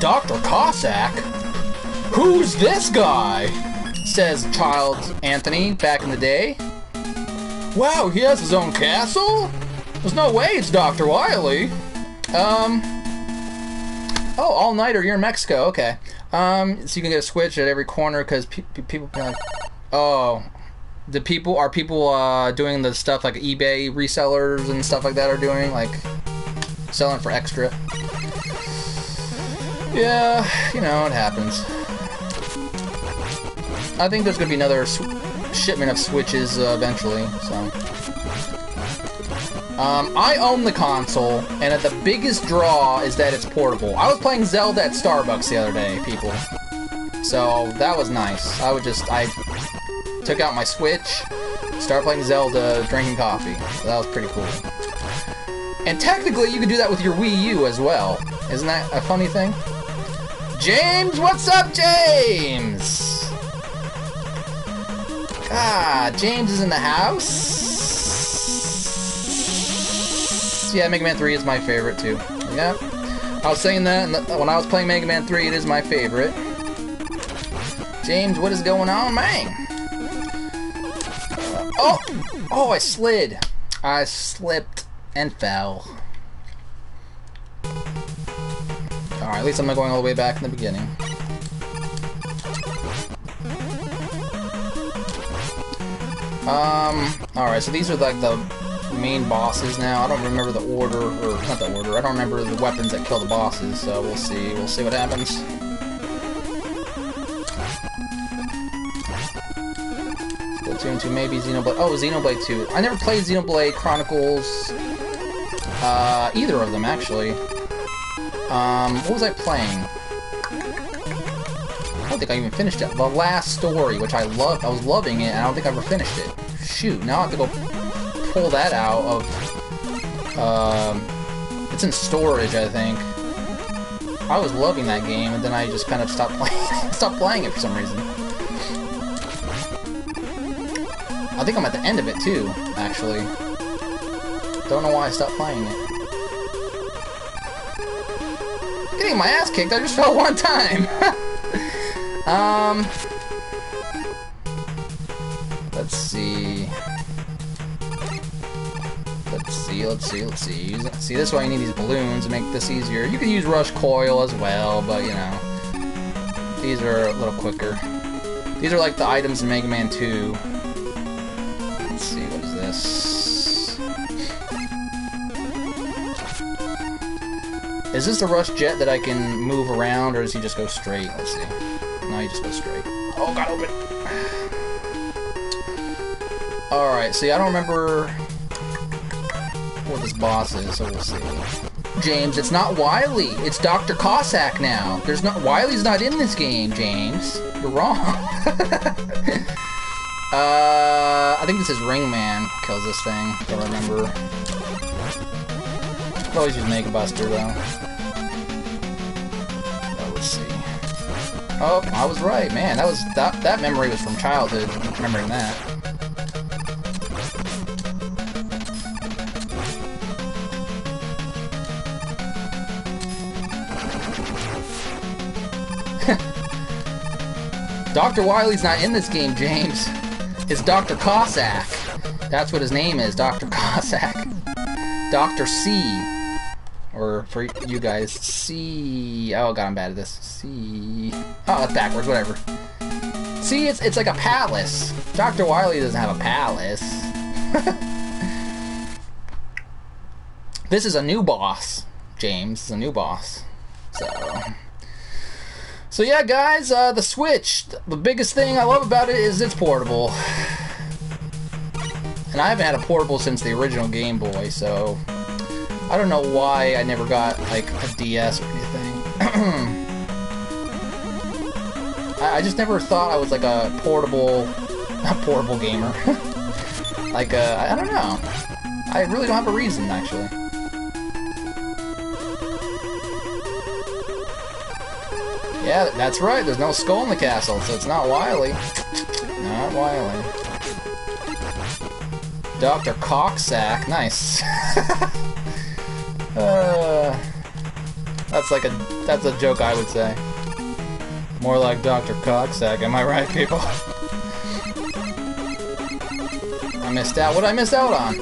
Dr. Cossack? Who's this guy? Says Child Anthony back in the day. Wow, he has his own castle? There's no way it's Dr. Wily. Um. Oh, all nighter. You're in Mexico. Okay. Um. So you can get a Switch at every corner because pe pe people like. Oh. The people are people uh, doing the stuff like eBay resellers and stuff like that are doing like selling for extra. Yeah, you know it happens. I think there's gonna be another shipment of Switches uh, eventually. So, um, I own the console, and the biggest draw is that it's portable. I was playing Zelda at Starbucks the other day, people. So that was nice. I would just I took out my Switch, started playing Zelda, drinking coffee. So that was pretty cool. And technically, you could do that with your Wii U as well. Isn't that a funny thing? James, what's up, James? Ah, James is in the house. Yeah, Mega Man 3 is my favorite too. Yeah, I was saying that when I was playing Mega Man 3, it is my favorite. James, what is going on, man? oh, oh, I slid. I slipped and fell. Alright, at least I'm not going all the way back in the beginning. Um, alright, so these are like the main bosses now. I don't remember the order, or not the order, I don't remember the weapons that kill the bosses, so we'll see. We'll see what happens. Splatoon 2, maybe Xenoblade. Oh, Xenoblade 2. I never played Xenoblade Chronicles, uh, either of them, actually. Um, what was I playing? I don't think I even finished it. The last story, which I loved, I was loving it, and I don't think I ever finished it. Shoot, now I have to go pull that out of, um, it's in storage, I think. I was loving that game, and then I just kind of stopped playing, stopped playing it for some reason. I think I'm at the end of it, too, actually. Don't know why I stopped playing it. Getting my ass kicked, I just fell one time! Um, let's see. See, let's see, let's see. See, this why you need these balloons to make this easier. You can use Rush Coil as well, but you know, these are a little quicker. These are like the items in Mega Man 2. Let's see, what is this? Is this the Rush Jet that I can move around, or does he just go straight? Let's see. No, he just goes straight. Oh, got open. Alright, see, I don't remember what this boss is, so we'll see. James, it's not Wily. It's Dr. Cossack now. There's not Wily's not in this game, James. You're wrong. uh, I think this is Ringman kills this thing. If I remember. Always use Mega Buster though. Let's see. Oh, I was right, man. That was that that memory was from childhood. Remembering that. Dr. Wily's not in this game, James. It's Dr. Cossack. That's what his name is, Dr. Cossack. Dr. C. Or for you guys, C. Oh god, I'm bad at this. C. Oh, it's backwards, whatever. See, it's it's like a palace. Dr. Wily doesn't have a palace. this is a new boss, James. It's a new boss. So. So yeah, guys, uh, the Switch. The biggest thing I love about it is it's portable. And I haven't had a portable since the original Game Boy, so I don't know why I never got like a DS or anything. I, just never thought I was like a portable, a portable gamer. like uh, I don't know. I really don't have a reason actually. Yeah, that's right. There's no skull in the castle, so it's not Wily. Not Wily. Dr. Cocksack. Nice. uh, that's like a that's a joke I would say. More like Dr. Cocksack. Am I right, people? I missed out. What did I miss out on?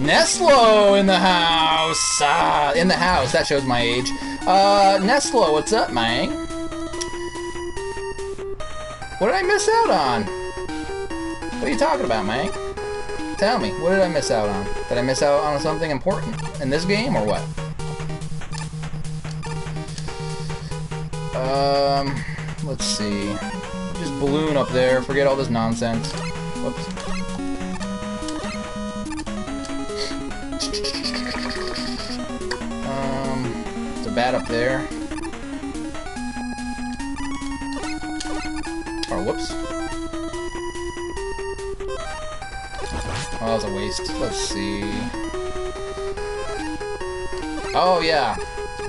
Neslo in the house. Ah, in the house. That shows my age. Uh, Neslo, what's up, man? What did I miss out on? What are you talking about, man? Tell me, what did I miss out on? Did I miss out on something important in this game, or what? Um, let's see. Just balloon up there. Forget all this nonsense. Whoops. Um, there's a bat up there. Oh, whoops. Oh, that was a waste. Let's see. Oh, yeah.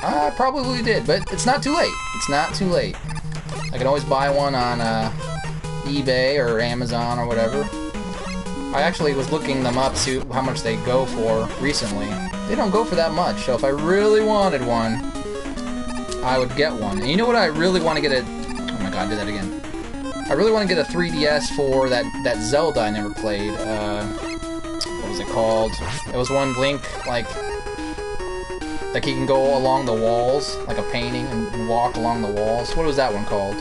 I probably did, but it's not too late. It's not too late. I can always buy one on uh, eBay or Amazon or whatever. I actually was looking them up to how much they go for recently. They don't go for that much, so if I really wanted one, I would get one. And you know what I really want to get a... Oh my god, did that again. I really want to get a 3DS for that, that Zelda I never played. Uh, what was it called? It was one Link, like... Like he can go along the walls, like a painting, and, walk along the walls. What was that one called?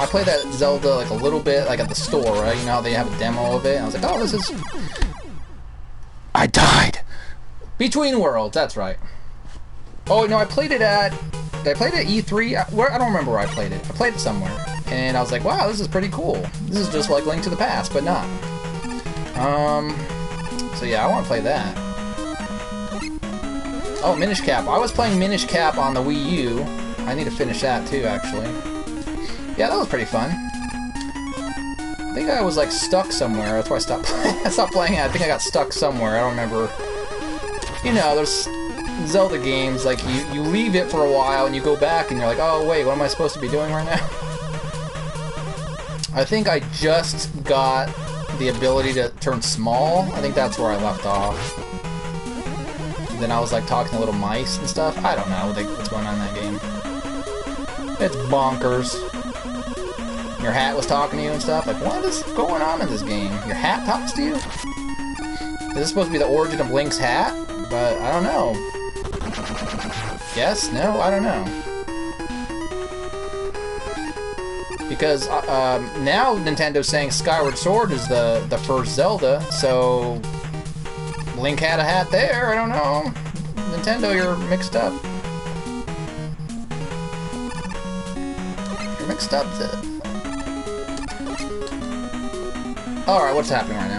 I played that Zelda like a little bit, like at the store, right? You know they have a demo of it? I was like, oh, this is. Between Worlds, that's right. Oh, no, I played it at... I played it at E3? I- Where, I don't remember where I played it. I played it somewhere. And I was like, wow, this is pretty cool. This is just like Link to the Past, but not. Um... So yeah, I want to play that. Oh, Minish Cap. I was playing Minish Cap on the Wii U. I need to finish that too, actually. Yeah, that was pretty fun. I think I was like stuck somewhere. That's why I stopped playing. I stopped playing it. I think I got stuck somewhere. I don't remember. You know, there's Zelda games like you you leave it for a while and you go back and you're like, oh wait, what am I supposed to be doing right now? I think I just got the ability to turn small. I think that's where I left off. then I was like talking to little mice and stuff. I don't know what's going on in that game. It's bonkers. Your hat was talking to you and stuff. Like, what is going on in this game? Your hat talks to you? Is this supposed to be the origin of Link's hat? But I don't know. Yes? No? I don't know. Because uh, um, now Nintendo's saying Skyward Sword is the, the first Zelda, so Link had a hat there, I don't know. Nintendo, you're mixed up. You're mixed up. Alright, what's happening right now?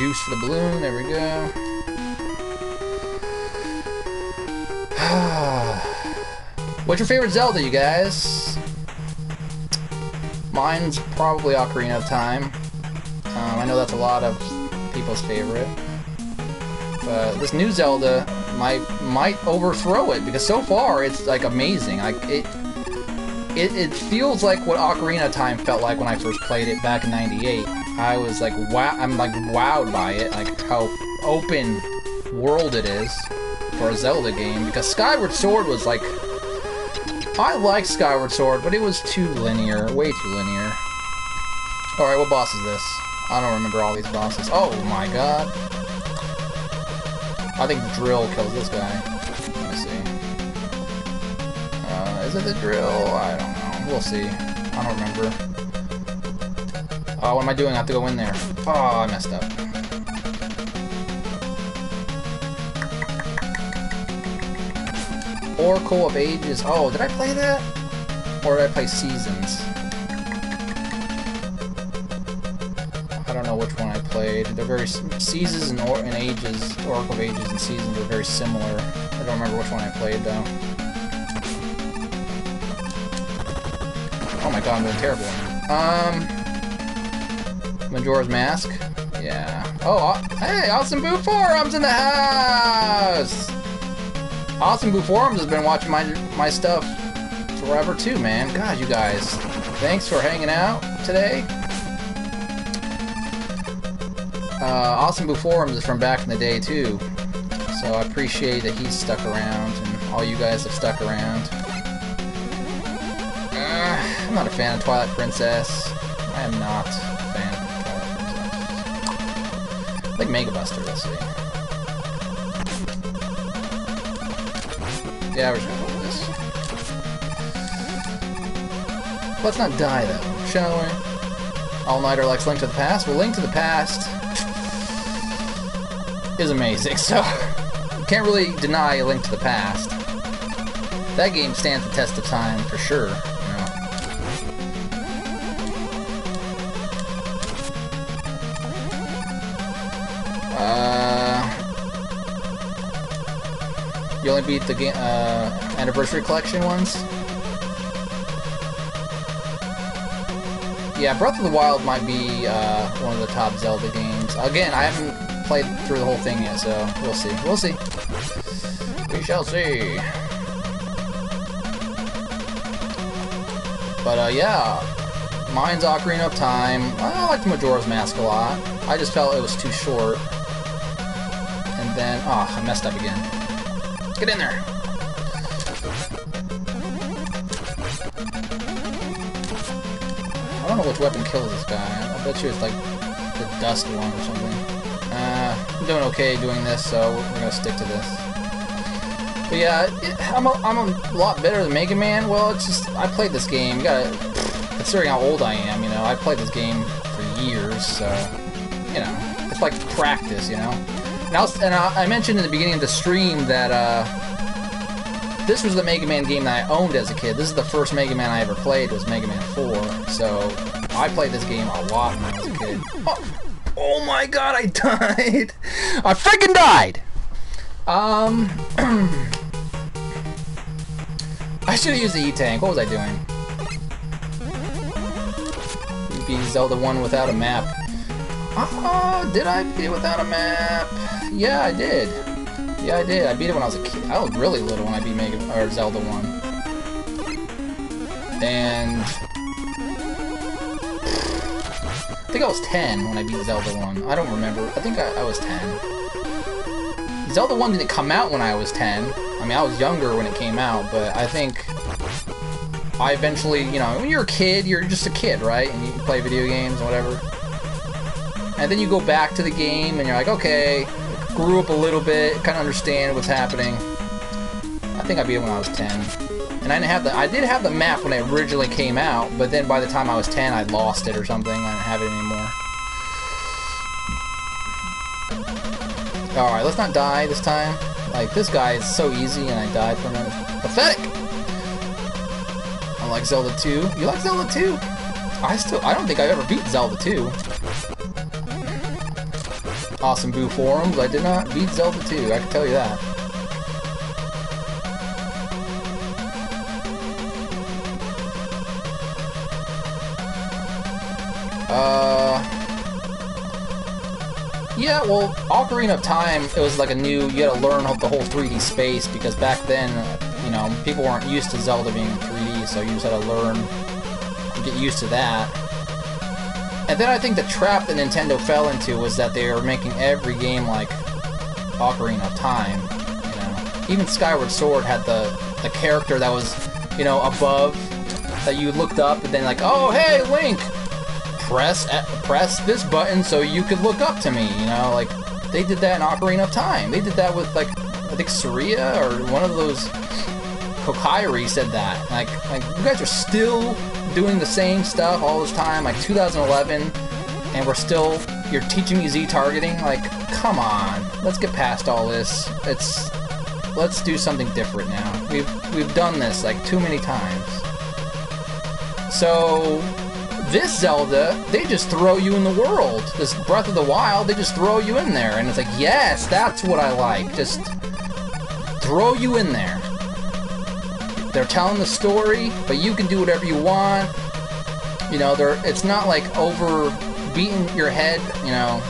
Juice for the balloon, there we go. What's your favorite Zelda, you guys? Mine's probably Ocarina of Time. Um, I know that's a lot of people's favorite. But this new Zelda might might overthrow it because so far it's like amazing. Like it, it, it feels like what Ocarina of Time felt like when I first played it back in '98. I was like wow, I'm like wowed by it, like how open world it is for a Zelda game. Because Skyward Sword was like, I like Skyward Sword, but it was too linear, way too linear. All right, what boss is this? I don't remember all these bosses. Oh my god. I think drill kills this guy. Let me see. Uh, is it the drill? I don't know. We'll see. I don't remember. Oh, what am I doing? I have to go in there. Oh, I messed up. Oracle of Ages. Oh, did I play that? Or did I play Seasons? I don't know which one I played. They're very Seasons and, or and Ages, Oracle of Ages and Seasons are very similar. I don't remember which one I played though. Oh my god, I'm doing terrible. Um, Majora's Mask. Yeah. Oh, hey, Awesome Boo Forums in the house. Awesome Boo Forums has been watching my my stuff forever too, man. God, you guys, thanks for hanging out today. Uh, awesome Boo Forums is from back in the day too, so I appreciate that he's stuck around and all you guys have stuck around. Uh, I'm not a fan of Twilight Princess. I am not Like Mega Buster, let's see. Yeah, we're just gonna this. Let's not die, though, shall we? All-Nighter likes Link to the Past. Well, Link to the Past is amazing, so can't really deny Link to the Past. That game stands the test of time, for sure. Only beat the game, uh, Anniversary Collection ones? Yeah, Breath of the Wild might be uh, one of the top Zelda games. Again, I haven't played through the whole thing yet, so we'll see. We'll see. We shall see. But uh, yeah, mine's Ocarina of Time. I liked Majora's Mask a lot. I just felt it was too short. And then, oh, I messed up again. Get in there. I don't know which weapon kills this guy. I bet you it's like the dust one or something. Uh, I'm doing okay doing this, so we're gonna stick to this. But yeah, it, I'm, a, I'm a lot better than Mega Man. Well, it's just, I played this game. You gotta, considering how old I am, you know, I played this game for years, so, you know, it's like practice, you know. And I, I, mentioned in the beginning of the stream that, uh, this was the Mega Man game that I owned as a kid. This is the first Mega Man I ever played was Mega Man 4, so I played this game a lot when I was a kid. Oh, oh my god, I died! I freaking died! Um, I should have used the E-Tank. What was I doing? Be Zelda 1 without a map. Oh, did I it without a map? Yeah, I did. Yeah, I did. I beat it when I was a kid. I was really little when I beat Mega or Zelda 1. And I think I was 10 when I beat Zelda 1. I don't remember. I think I, I was 10. Zelda 1 didn't come out when I was 10. I mean, I was younger when it came out, but I think I eventually, you know, when you're a kid, you're just a kid, right? And you play video games and whatever. And then you go back to the game and you're like, okay, grew up a little bit, kind of understand what's happening. I think I beat it when I was 10. And I didn't have the I did have the map when it originally came out, but then by the time I was 10, I lost it or something. I didn't have it anymore. Alright, let's not die this time. Like, this guy is so easy and I died from him. Pathetic! I like Zelda 2. You like Zelda 2? I still, I don't think I've ever beat Zelda 2. Awesome Boo forums, I did not beat Zelda 2, I can tell you that. Uh, yeah, well, Ocarina of Time, it was like a new, you had to learn the whole 3D space, because back then, you know, people weren't used to Zelda being 3D, so you just had to learn, get used to that. And then I think the trap that Nintendo fell into was that they were making every game like Ocarina of Time, you know. Even Skyward Sword had the, the character that was, you know, above, that you looked up, and then like, oh, hey, Link! press eh, press this button so you could look up to me, you know, like they did that in Ocarina of Time. They did that with like I think Saria or one of those Kokiri said that. Like like you guys are still doing the same stuff all this time, like 2011, and we're still you're teaching me Z targeting. Like, come on, let's get past all this. It's let's do something different now. We've we've done this like too many times. So this Zelda, they just throw you in the world. This Breath of the Wild, they just throw you in there. And it's like, yes, that's what I like. Just throw you in there. They're telling the story, but you can do whatever you want. You know, they're, it's not like over beating your head, you know,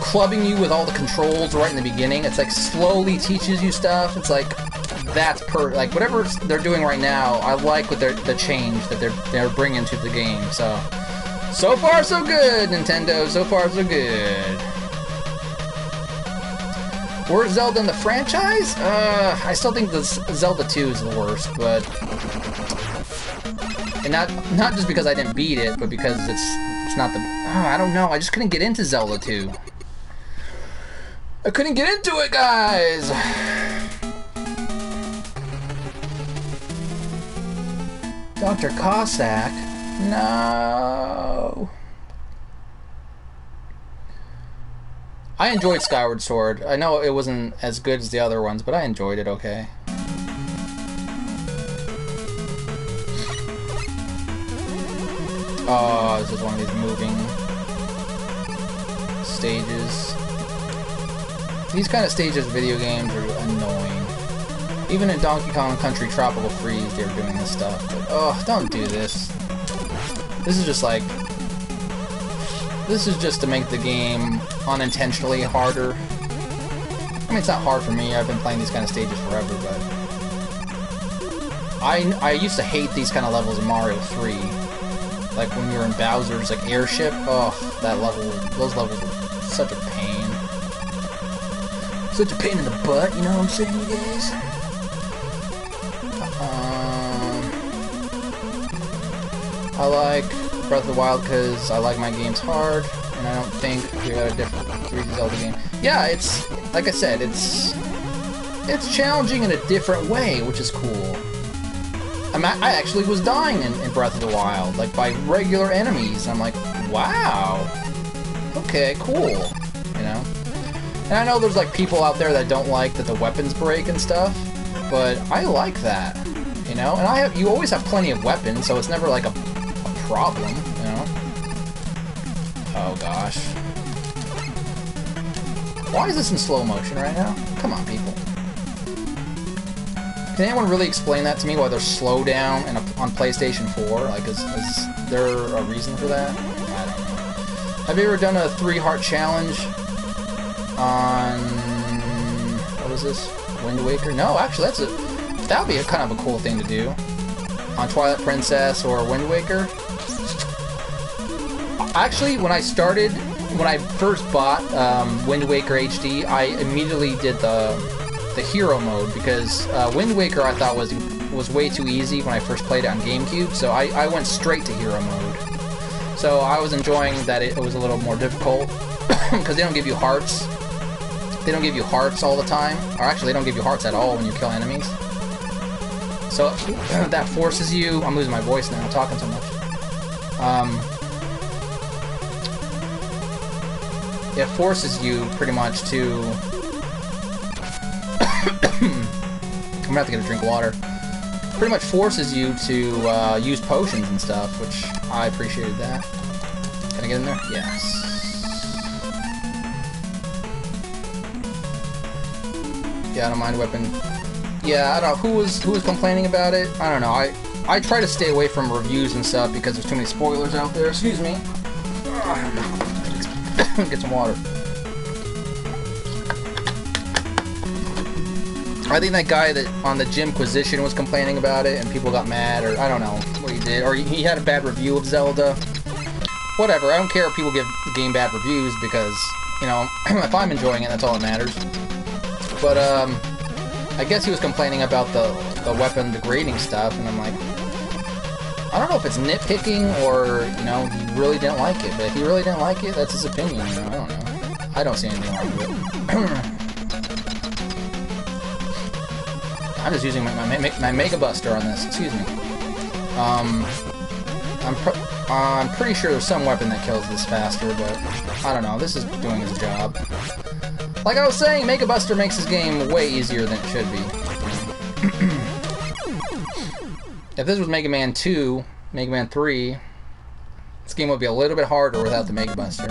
clubbing you with all the controls right in the beginning. It's like slowly teaches you stuff. It's like, that's per like whatever they're doing right now. I like what they're the change that they're they're bringing to the game. So so far so good, Nintendo. So far so good. Worst Zelda in the franchise? Uh, I still think the Zelda 2 is the worst, but and not not just because I didn't beat it, but because it's it's not the oh, I don't know. I just couldn't get into Zelda 2. I couldn't get into it, guys. Dr. Cossack? No. I enjoyed Skyward Sword. I know it wasn't as good as the other ones, but I enjoyed it okay. Oh, this is one of these moving stages. These kind of stages video games are annoying. Even in Donkey Kong Country Tropical Freeze, they were doing this stuff. But, oh, don't do this. This is just like... This is just to make the game unintentionally harder. I mean, it's not hard for me. I've been playing these kind of stages forever, but... I, I used to hate these kind of levels in Mario 3. Like when you're in Bowser's like airship. Oh, that level, those levels were such a pain. Such a pain in the butt, you know what I'm saying, you guys? Um, I like Breath of the Wild because I like my games hard, and I don't think we got a different 3D Zelda game. Yeah, it's, like I said, it's it's challenging in a different way, which is cool. I'm, I actually was dying in, in Breath of the Wild, like by regular enemies. I'm like, wow, okay, cool, you know? And I know there's like people out there that don't like that the weapons break and stuff, but I like that, you know? And I have, you always have plenty of weapons, so it's never like a problem, you know? Oh gosh. Why is this in slow motion right now? Come on, people. Can anyone really explain that to me, why they're slow down a, on PlayStation 4? Like, is, is there a reason for that? I don't know. Have you ever done a three-heart challenge on... What is this? Wind Waker? No, actually, that's a... That would be a kind of a cool thing to do. On Twilight Princess or Wind Waker. Actually, when I started, when I first bought um, Wind Waker HD, I immediately did the the hero mode because uh, Wind Waker I thought was was way too easy when I first played it on GameCube, so I, I went straight to hero mode. So I was enjoying that it, was a little more difficult because they don't give you hearts. They don't give you hearts all the time, or actually they don't give you hearts at all when you kill enemies. So that forces you. I'm losing my voice now. I'm talking so much. Um, it forces you pretty much to. I'm gonna have to get a drink of water. Pretty much forces you to uh, use potions and stuff, which I appreciated that. Can I get in there? Yes. Yeah, I don't mind weapon. Yeah, I don't know who was who was complaining about it. I don't know. I I try to stay away from reviews and stuff because there's too many spoilers out there. Excuse me. Get some water. I think that guy that on the Jimquisition was complaining about it, and people got mad, or I don't know what he did, or he had a bad review of Zelda. Whatever. I don't care if people give the game bad reviews because you know if I'm enjoying it, that's all that matters. But um, I guess he was complaining about the the weapon degrading stuff, and I'm like, I don't know if it's nitpicking or you know he really didn't like it. But if he really didn't like it, that's his opinion. You know, I don't know. I don't see anything wrong with it. I'm just using my, my, my Mega Buster on this. Excuse me. Um, I'm I'm pretty sure there's some weapon that kills this faster, but I don't know. This is doing its job. Like I was saying, Mega Buster makes this game way easier than it should be. If this was Mega Man 2, Mega Man 3, this game would be a little bit harder without the Mega Buster.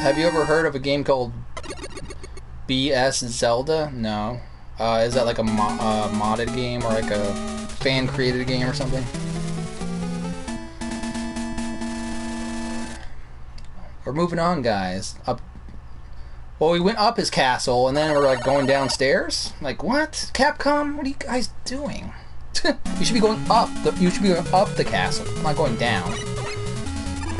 Have you ever heard of a game called BS Zelda? No. Uh, is that like a mo uh, modded game or like a fan created game or something? We're moving on, guys. Up. Well, we went up his castle and then we're like going downstairs. Like what? Capcom, what are you guys doing? you should be going up. The, you should be going up the castle, not going down.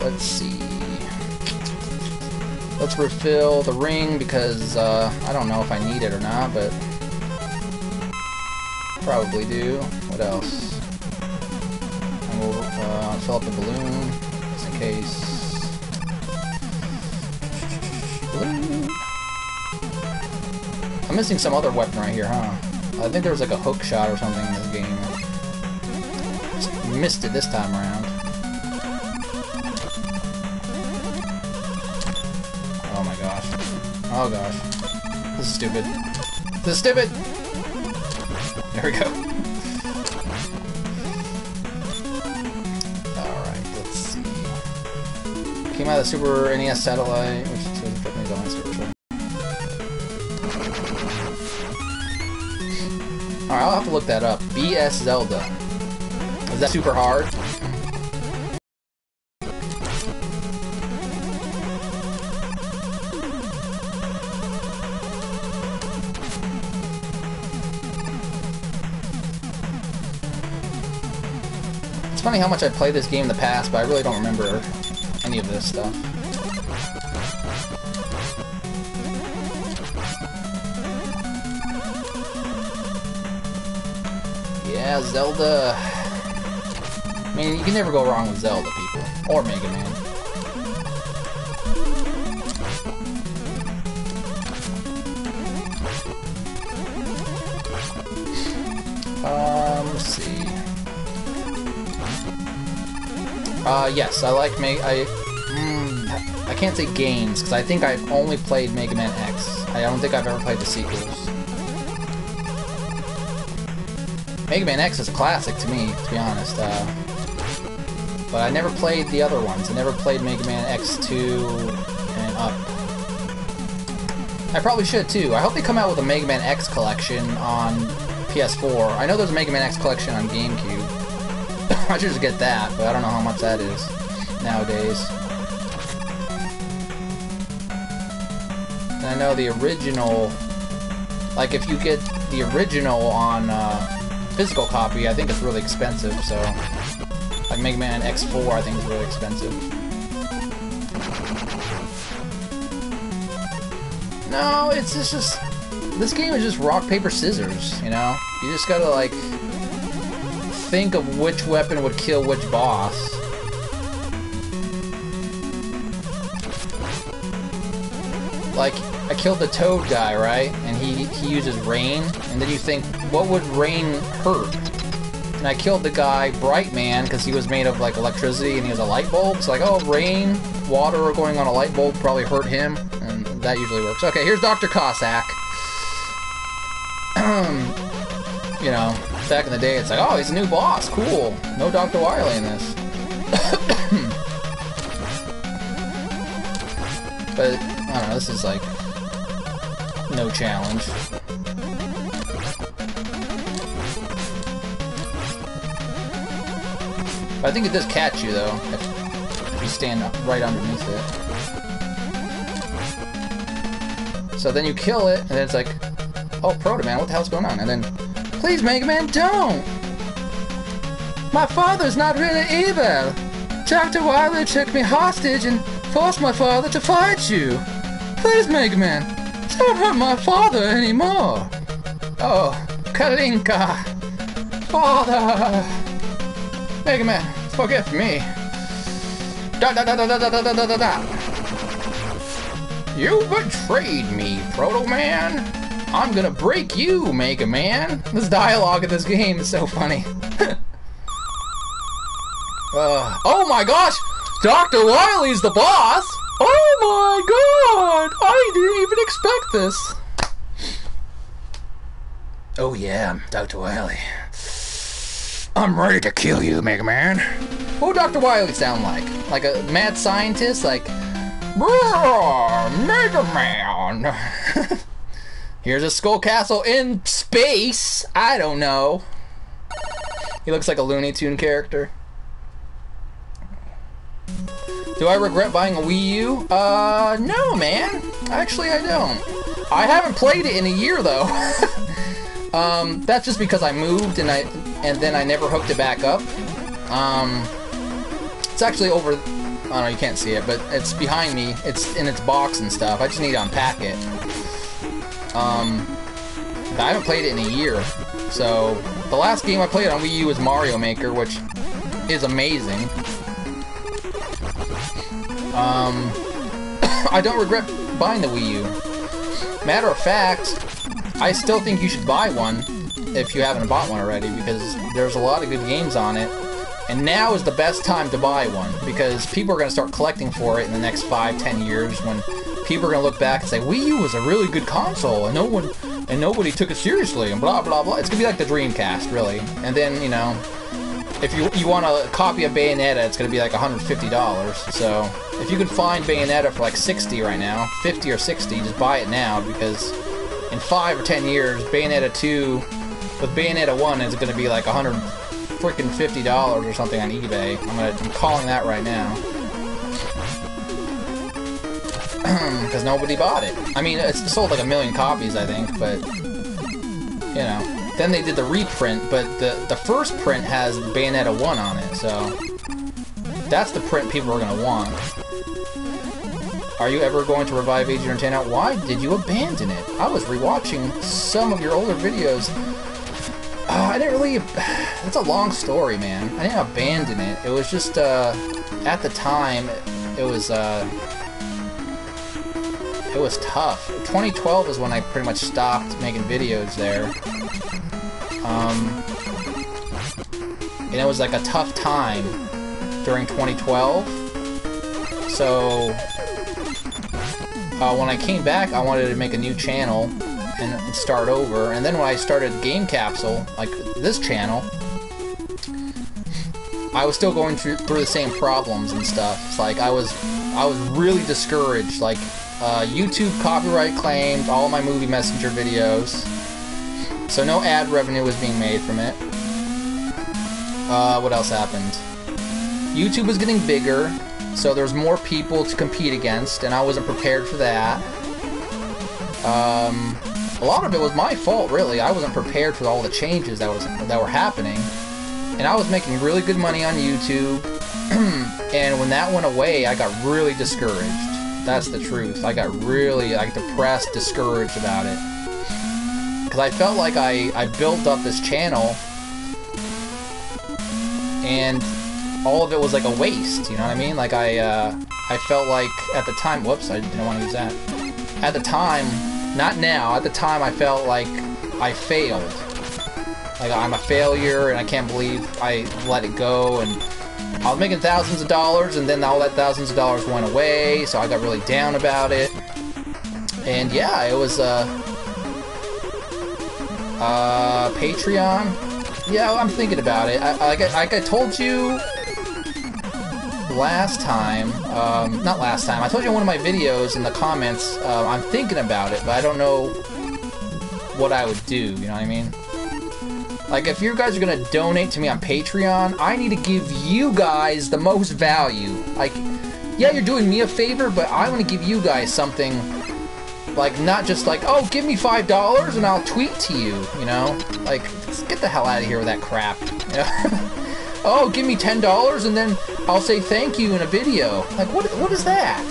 Let's see. Let's refill the ring because uh, I don't know if I need it or not, but probably do. What else? And we'll uh, fill up the balloon just in case. Balloon. I'm missing some other weapon right here, huh? I think there was like a hook shot or something in this game. Just missed it this time around. Oh my gosh. Oh gosh. This is stupid. This is stupid! There we go. Alright, let's see. Came out of the Super NES satellite, which is Alright, I'll have to look that up. BS Zelda. Is that super hard? It's funny how much I played this game in the past, but I really don't remember any of this stuff. Yeah, Zelda. I mean, you can never go wrong with Zelda, people. Or Mega Man. Um, let's see. Uh, yes, I like Mega... I, mm, I can't say games, because I think I've only played Mega Man X. I don't think I've ever played the sequels. Mega Man X is classic to me, to be honest. Uh, but I never played the other ones. I never played Mega Man X2 and up. I probably should too. I hope they come out with a Mega Man X collection on PS4. I know there's a Mega Man X collection on GameCube. I should just get that, but I don't know how much that is nowadays. And I know the original, like if you get the original on uh, physical copy, I think it's really expensive, so... Like Mega Man X4, I think is really expensive. No, it's just, just... This game is just rock, paper, scissors, you know? You just gotta, like... Think of which weapon would kill which boss. Like, I killed the Toad guy, right? And he, he uses rain, and then you think, what would rain hurt? And I killed the guy, Bright Man, because he was made of, like, electricity, and he was a light bulb. So like, oh, rain, water going on a light bulb probably hurt him, and that usually works. Okay, here's Dr. Cossack. you know, back in the day, it's like, oh, he's a new boss, cool. No Dr. Wily in this. but I don't know, this is like no challenge. I think it does catch you though, if, you stand up right underneath it. So then you kill it, and then it's like, oh, Proto Man, what the hell's going on? And then, please, Mega Man, don't! My father's not really evil! Dr. Wily took me hostage and forced my father to fight you! Please, Mega Man, don't hurt my father anymore. Oh, Kalinka. Father. Mega Man, forgive me. Da da da da da da da da da da. You betrayed me, Proto Man. I'm gonna break you, Mega Man. This dialogue in this game is so funny. uh, oh my gosh! Dr. Wily's the boss! Oh my god! I didn't even expect this! Oh yeah, Dr. Wily. I'm ready to kill you, Mega Man. What would Dr. Wily sound like? Like a mad scientist? Like, Mega Man! Here's a skull castle in space! I don't know. He looks like a Looney Tune character. Do I regret buying a Wii U? Uh, no, man. Actually, I don't. I haven't played it in a year, though. um, that's just because I moved and I and then I never hooked it back up. Um, it's actually over. I don't know, you can't see it, but it's behind me. It's in its box and stuff. I just need to unpack it. Um, I haven't played it in a year. So, the last game I played on Wii U was Mario Maker, which is amazing. Um, I don't regret buying the Wii U. Matter of fact, I still think you should buy one if you haven't bought one already because there's a lot of good games on it. And now is the best time to buy one because people are going to start collecting for it in the next five, ten years when people are going to look back and say Wii U was a really good console and no one and nobody took it seriously and blah blah blah. It's going to be like the Dreamcast, really. And then, you know, if you you want a copy of Bayonetta, it's going to be like $150. So, if you can find Bayonetta for like 60 right now, 50 or 60, just buy it now because in 5 or 10 years, Bayonetta 2 with Bayonetta 1 is going to be like 100 freaking $50 or something on eBay. I'm, gonna, I'm calling that right now. Because nobody bought it. I mean, it's sold like a million copies, I think, but, you know. Then they did the reprint, but the, the first print has Bayonetta 1 on it, so that's the print people are going to want. Are you ever going to revive Age of Entertainment? Why did you abandon it? I was rewatching some of your older videos. Uh, I didn't really... That's a long story, man. I didn't abandon it. It was just, uh... At the time, it was, uh... It was tough. 2012 is when I pretty much stopped making videos there. Um, and it was like a tough time during 2012. So uh, when I came back, I wanted to make a new channel and start over. And then when I started Game Capsule, like this channel, I was still going through, through the same problems and stuff. It's like I was I was really discouraged. Like uh, YouTube copyright claimed all my movie messenger videos. So no ad revenue was being made from it. Uh, what else happened? YouTube was getting bigger, so there's more people to compete against, and I wasn't prepared for that. Um, a lot of it was my fault, really. I wasn't prepared for all the changes that was that were happening, and I was making really good money on YouTube. and when that went away, I got really discouraged. That's the truth. I got really like depressed, discouraged about it, because I felt like I I built up this channel, and all of it was like a waste. You know what I mean? Like I uh, I felt like at the time. Whoops, I didn't want to use that. At the time, not now. At the time, I felt like I failed. Like I'm a failure, and I can't believe I let it go. And I was making thousands of dollars, and then all that thousands of dollars went away. So I got really down about it. And yeah, it was uh, uh, Patreon. Yeah, I'm thinking about it. I, like, I, like I told you last time, um, not last time, I told you in one of my videos in the comments, uh, I'm thinking about it, but I don't know what I would do, you know what I mean? Like, if you guys are gonna donate to me on Patreon, I need to give you guys the most value. Like, yeah, you're doing me a favor, but I want to give you guys something, like, not just like, oh, give me $5 and I'll tweet to you, you know? Like, get the hell out of here with that crap. You know? Oh, give me $10 and then I'll say thank you in a video. Like, what? what is that?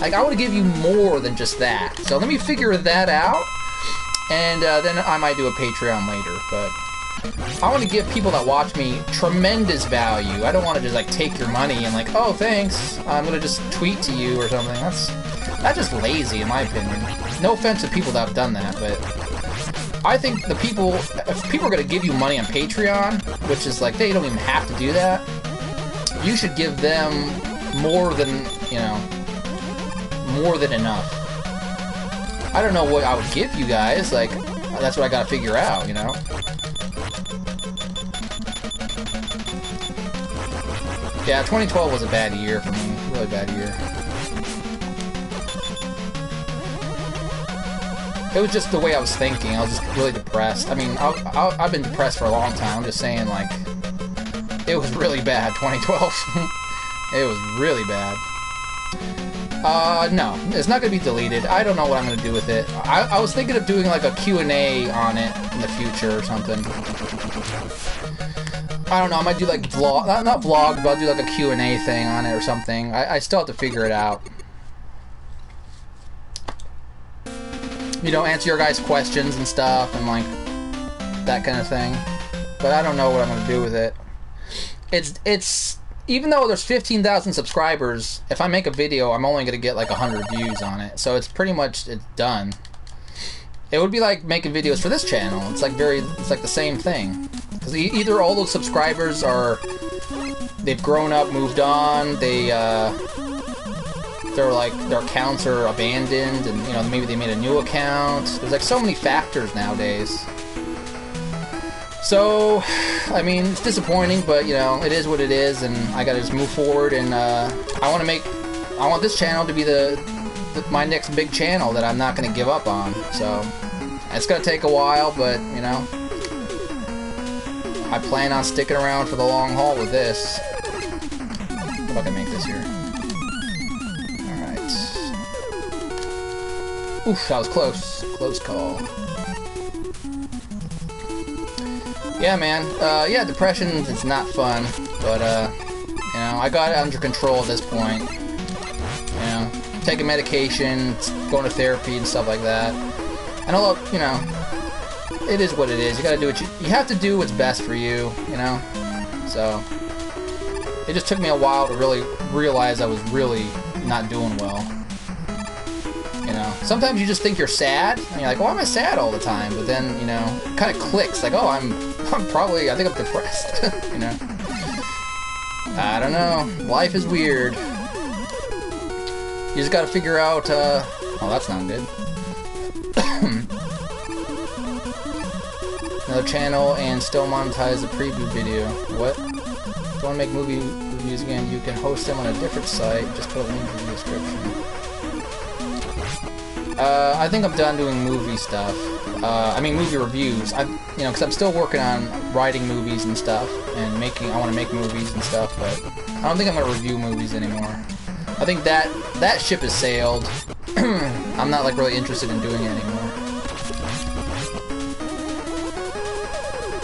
Like, I want to give you more than just that. So let me figure that out, and uh, then I might do a Patreon later, but I want to give people that watch me tremendous value. I don't want to just, like, take your money and, like, oh, thanks, I'm going to just tweet to you or something. That's, that's just lazy, in my opinion. No offense to people that have done that, but I think the people, if people are going to give you money on Patreon, which is like, they don't even have to do that, you should give them more than, you know, more than enough. I don't know what I would give you guys, like, that's what I gotta figure out, you know? Yeah, 2012 was a bad year for me, really bad year. It was just the way I was thinking. I was just really depressed. I mean, I, have been depressed for a long time. I'm just saying, like, it was really bad, 2012. it was really bad. Uh, no, it's not going to be deleted. I don't know what I'm going to do with it. I, I was thinking of doing, like, a Q&A on it in the future or something. I don't know, I might do, like, vlog, not, not vlog, but I'll do, like, a Q&A thing on it or something. I, I still have to figure it out. You know, answer your guys' questions and stuff and like that kind of thing. But I don't know what I'm gonna do with it. It's it's even though there's 15,000 subscribers, if I make a video, I'm only gonna get like 100 views on it. So it's pretty much it's done. It would be like making videos for this channel. It's like very, it's like the same thing. Because either all those subscribers are, they've grown up, moved on, they, uh, their like their accounts are abandoned and you know maybe they made a new account. There's like so many factors nowadays. So I mean it's disappointing but you know it is what it is and I gotta just move forward and uh, I want to make I want this channel to be the, the, my next big channel that I'm not gonna give up on so. It's gonna take a while but you know. I plan on sticking around for the long haul with this. If I can make this here Oof, that was close. Close call. Yeah, man. Uh, yeah, depression is not fun, but, uh, you know, I got it under control at this point. You know, taking medication, going to therapy and stuff like that. And although, you know, it is what it is. You gotta do what you, you have to do what's best for you, you know? So, it just took me a while to really realize I was really not doing well. Sometimes you just think you're sad, and you're like, why am I sad all the time? But then, you know, it kind of clicks, like, oh, I'm, I'm probably, I think I'm depressed, you know? I don't know. Life is weird. You just gotta figure out, uh, oh, that's not good. Another channel and still monetize the preview video. What? If you want to make movie reviews again, you can host them on a different site. Just put a link in the description. Uh, I think I'm done doing movie stuff. Uh, I mean, movie reviews. I, you know, because I'm still working on writing movies and stuff, and making. I want to make movies and stuff, but I don't think I'm gonna review movies anymore. I think that that ship has sailed. I'm not like really interested in doing it anymore.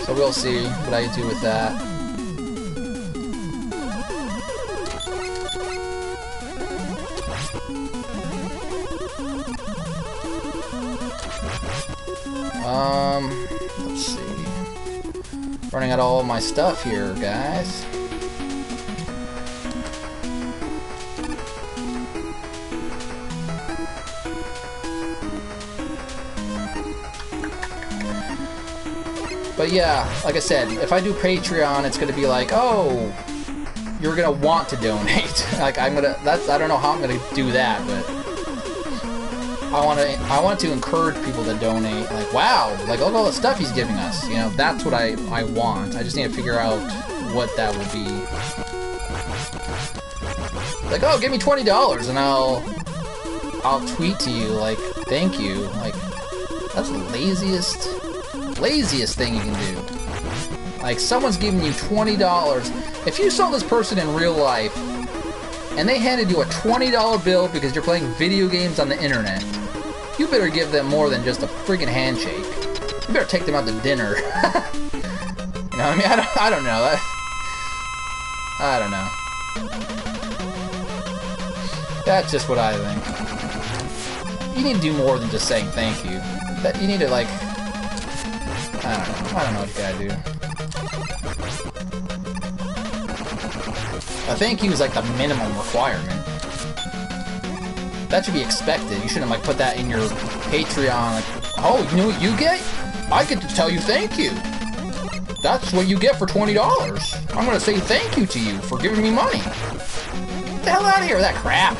So we'll see what I do with that. Um, let's see. Running out of all of my stuff here, guys. But yeah, like I said, if I do Patreon, it's gonna be like, oh, you're gonna want to donate. like I'm gonna, that's I don't know how I'm gonna do that, but I want to, I want to encourage people to donate. Like, wow, like look all the stuff he's giving us. You know, that's what I I want. I just need to figure out what that will be. Like, oh, give me twenty dollars, and I'll I'll tweet to you like, thank you. Like, that's the laziest laziest thing you can do. Like, someone's giving you $20. If you saw this person in real life, and they handed you a $20 bill because you're playing video games on the internet, you better give them more than just a friggin' handshake. You better take them out to dinner. you know what I mean? I don't, I don't know. That, I don't know. That's just what I think. You need to do more than just saying thank you. That you need to like I don't know. I don't know what you gotta do. A thank you is like the minimum requirement. That should be expected. You shouldn't like put that in your Patreon. Like, oh, you know what you get? I get to tell you thank you. That's what you get for $20. I'm gonna say thank you to you for giving me money. Get the hell out of here with that crap.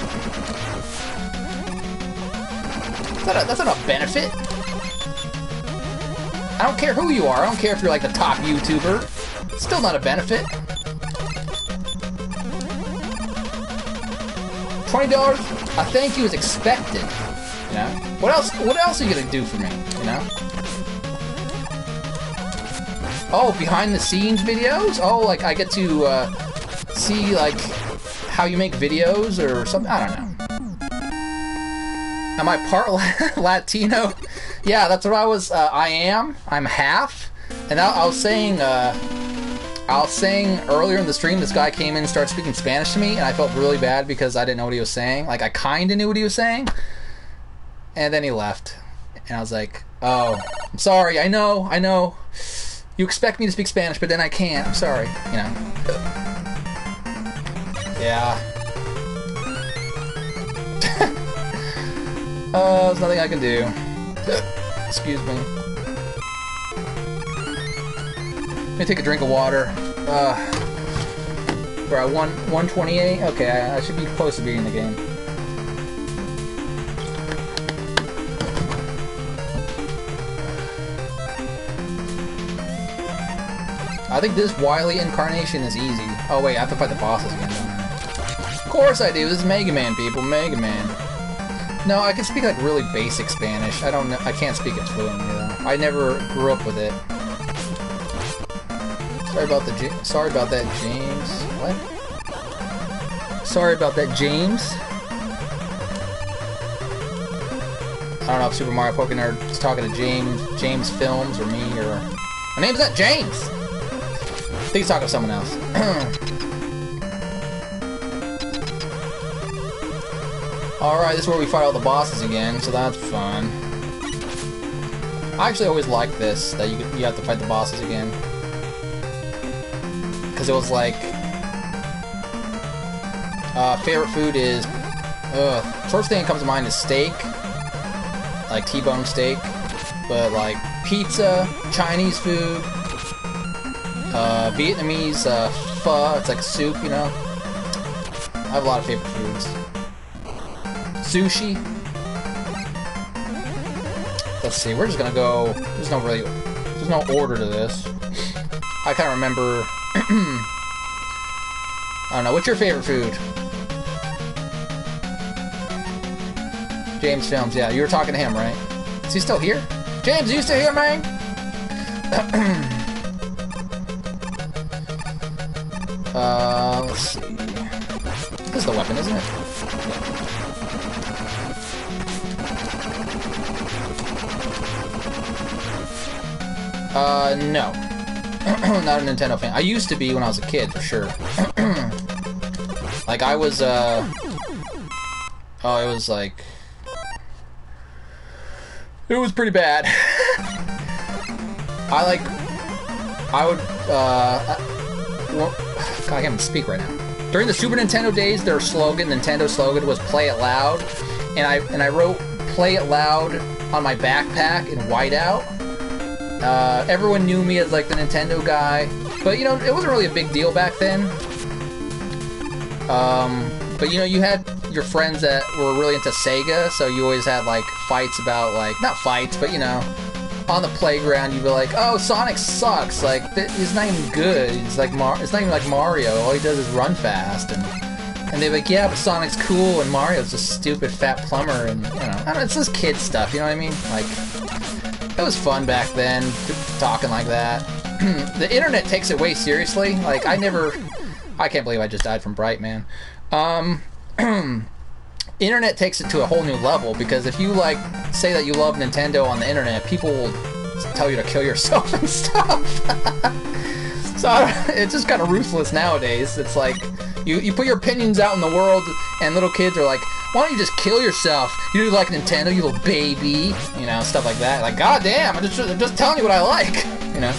That's not a, that's not a benefit. I don't care who you are. I don't care if you're like the top YouTuber. Still not a benefit. Twenty dollars, a thank you is expected. You know? What else what else are you gonna do for me? You know? Oh, behind the scenes videos? Oh, like I get to uh, see like how you make videos or something. I don't know. Am I part Latino? yeah, that's what I was. Uh, I am. I'm half. And I, I was saying, uh, I was saying earlier in the stream, this guy came in and started speaking Spanish to me, and I felt really bad because I didn't know what he was saying. Like I kind of knew what he was saying, and then he left, and I was like, "Oh, I'm sorry. I know. I know. You expect me to speak Spanish, but then I can't. I'm sorry. You know." Yeah. uh, there's nothing I can do. Excuse me. Me take a drink of water. Uh, we're at one 128. Okay, I, I should be close to beating the game. I think this Wily incarnation is easy. Oh wait, I have to fight the bosses again, Of course I do. This is Mega Man, people. Mega Man. No, I can speak like really basic Spanish. I don't know. I can't speak it fluently though. I never grew up with it. Sorry about the. Sorry about that, James. What? Sorry about that, James. I don't know if Super Mario Poké Nerd is talking to James, James Films, or me, or my name's not James. I think he's talking to someone else. Alright, this is where we fight all the bosses again, so that's fun. I actually always like this, that you, you have to fight the bosses again. It was like... Uh, favorite food is... Ugh, first thing that comes to mind is steak. Like T-bone steak. But like pizza, Chinese food, uh, Vietnamese uh, pho, it's like soup, you know. I have a lot of favorite foods sushi. Let's see, we're just gonna go... There's no really... There's no order to this. I kind of remember... I don't know. What's your favorite food? James Films. Yeah, you were talking to him, right? Is he still here? James, you still here, man? uh, let's see. This is the weapon, isn't it? Uh, no. Not a Nintendo fan. I used to be when I was a kid, for sure. like, I was, uh... Oh, it was like... It was pretty bad. I like... I would, uh... I, well, God, I can't even speak right now. During the Super Nintendo days, their slogan, Nintendo slogan, was "Play it loud," and I and I wrote "Play it loud" on my backpack in whiteout. Uh, everyone knew me as like the Nintendo guy, but you know it wasn't really a big deal back then. Um, but you know you had your friends that were really into Sega, so you always had like fights about like not fights, but you know on the playground, you'd be like, "Oh, Sonic sucks. Like, he's not even good. It's like Mar- it's not even like Mario. All he does is run fast." And and they're like, "Yeah, but Sonic's cool, and Mario's a stupid fat plumber." And you know, know it's just kid stuff. You know what I mean? Like, it was fun back then, talking like that. the internet takes it way seriously. Like, I never, I can't believe I just died from Bright Man. Um. internet takes it to a whole new level because if you like say that you love Nintendo on the internet, people will tell you to kill yourself and stuff. so it's just kind of ruthless nowadays. It's like you, you put your opinions out in the world, and little kids are like, "Why don't you just kill yourself? You do like Nintendo, you little baby," you know, stuff like that. Like, God damn, I'm just, I'm just telling you what I like, you know.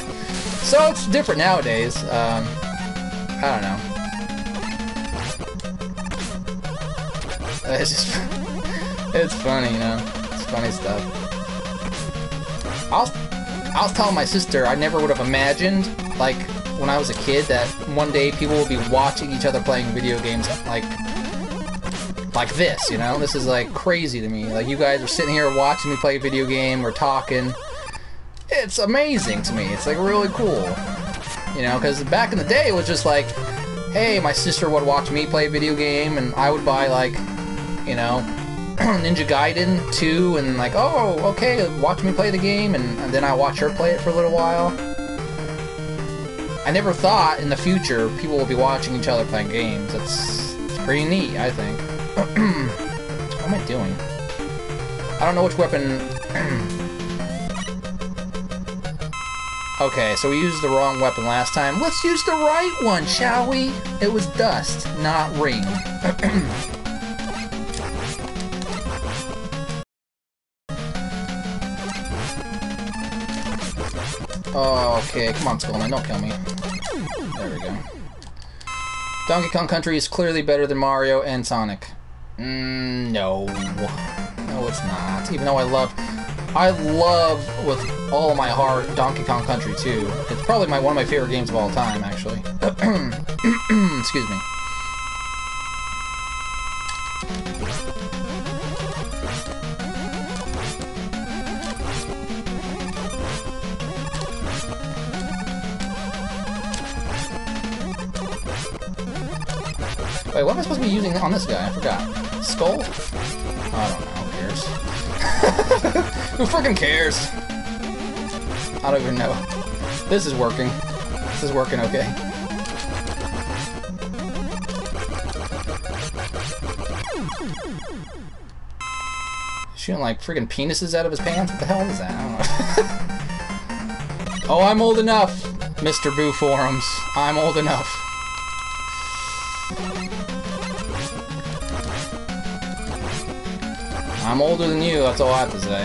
So it's different nowadays. Um, I don't know. It's just, it's funny, you know. It's funny stuff. I was, I was telling my sister I never would have imagined, like, when I was a kid, that one day people would be watching each other playing video games, like, like this, you know? This is, like, crazy to me. Like, you guys are sitting here watching me play a video game, we're talking. It's amazing to me. It's, like, really cool. You know, because back in the day, it was just like, hey, my sister would watch me play a video game, and I would buy, like, you know, Ninja Gaiden 2, and like, oh, okay, watch me play the game, and, and then I watch her play it for a little while. I never thought in the future people will be watching each other playing games. That's, that's pretty neat, I think. What am I doing? I don't know which weapon... okay, so we used the wrong weapon last time. Let's use the right one, shall we? It was dust, not ring. Okay. Come on, Skullman. Don't kill me. There we go. Donkey Kong Country is clearly better than Mario and Sonic. Mm, no. No, it's not. Even though I love... I love, with all my heart, Donkey Kong Country 2. It's probably my one of my favorite games of all time, actually. Excuse me. Wait, what am I supposed to be using on this guy? I forgot. Skull? I don't know. Who cares? Who freaking cares? I don't even know. This is working. This is working okay. Shooting like freaking penises out of his pants? What the hell is that? oh, I'm old enough, Mr. Boo Forums. I'm old enough. I'm older than you, that's all I have to say.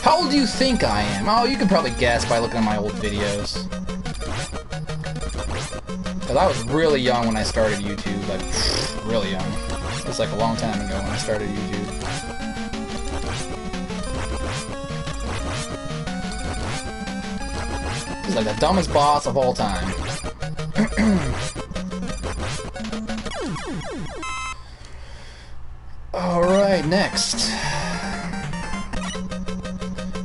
How old do you think I am? Oh, you can probably guess by looking at my old videos. Because I was really young when I started YouTube, like, really young. It was like a long time ago when I started YouTube. He's like the dumbest boss of all time. Alright, next.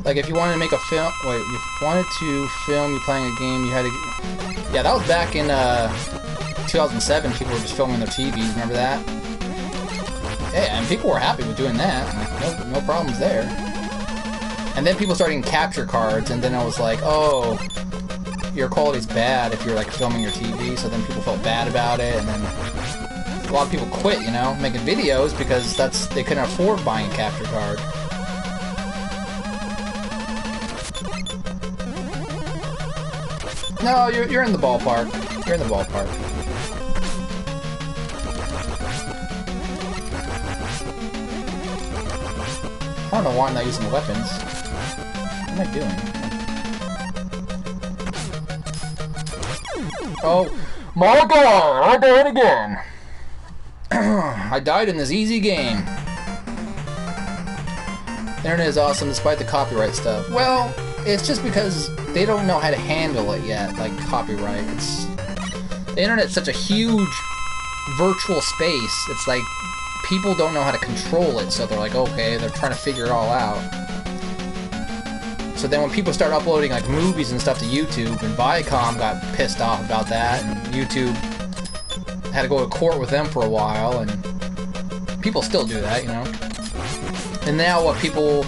Like, if you wanted to make a film... Wait, if you wanted to film you playing a game, you had to... Yeah, that was back in, uh... 2007, people were just filming their TVs, remember that? Yeah, and people were happy with doing that. No, no problems there. And then people started capture cards, and then I was like, oh, your quality's bad if you're, like, filming your TV, so then people felt bad about it, and then a lot of people quit, you know, making videos because that's they couldn't afford buying a capture card. No, you're, you're in the ballpark. You're in the ballpark. I don't know why I'm not using the weapons. What am I doing? Oh, my god! I did it again! I died in this easy game. Internet is awesome despite the copyright stuff. Well, it's just because they don't know how to handle it yet, like copyright. It's the internet's such a huge virtual space. It's like people don't know how to control it, so they're like, okay, they're trying to figure it all out. So then when people start uploading like movies and stuff to YouTube, and Viacom got pissed off about that, and YouTube had to go to court with them for a while, and people still do that, you know. And now what people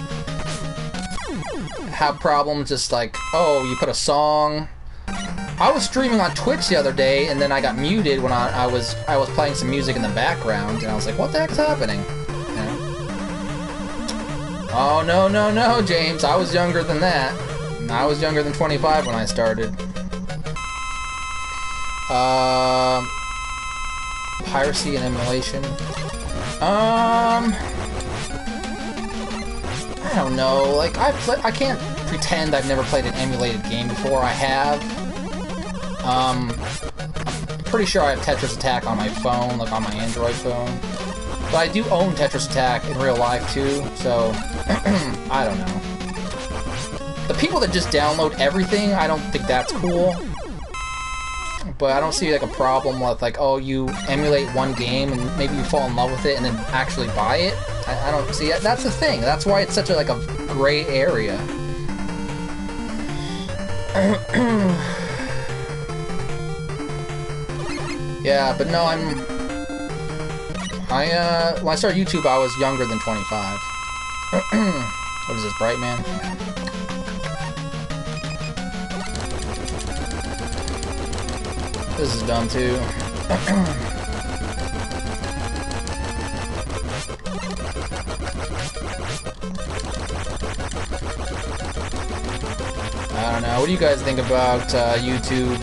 have problems just like, oh, you put a song. I was streaming on Twitch the other day, and then I got muted when I, I was I was playing some music in the background, and I was like, what the heck's happening? Oh no no no, James! I was younger than that. I was younger than 25 when I started. Um, piracy and emulation. Um, I don't know. Like I play, I can't pretend I've never played an emulated game before. I have. Um, I'm pretty sure I have Tetris Attack on my phone, like on my Android phone. But I do own Tetris Attack in real life too, so I don't know. The people that just download everything, I don't think that's cool. But I don't see like a problem with like, oh, you emulate one game and maybe you fall in love with it and then actually buy it. I, I don't see it. That's the thing. That's why it's such a like a gray area. yeah, but no, I'm. I uh, when I started YouTube, I was younger than 25. what is this, Bright Man? This is dumb too. I don't know. What do you guys think about uh, YouTube?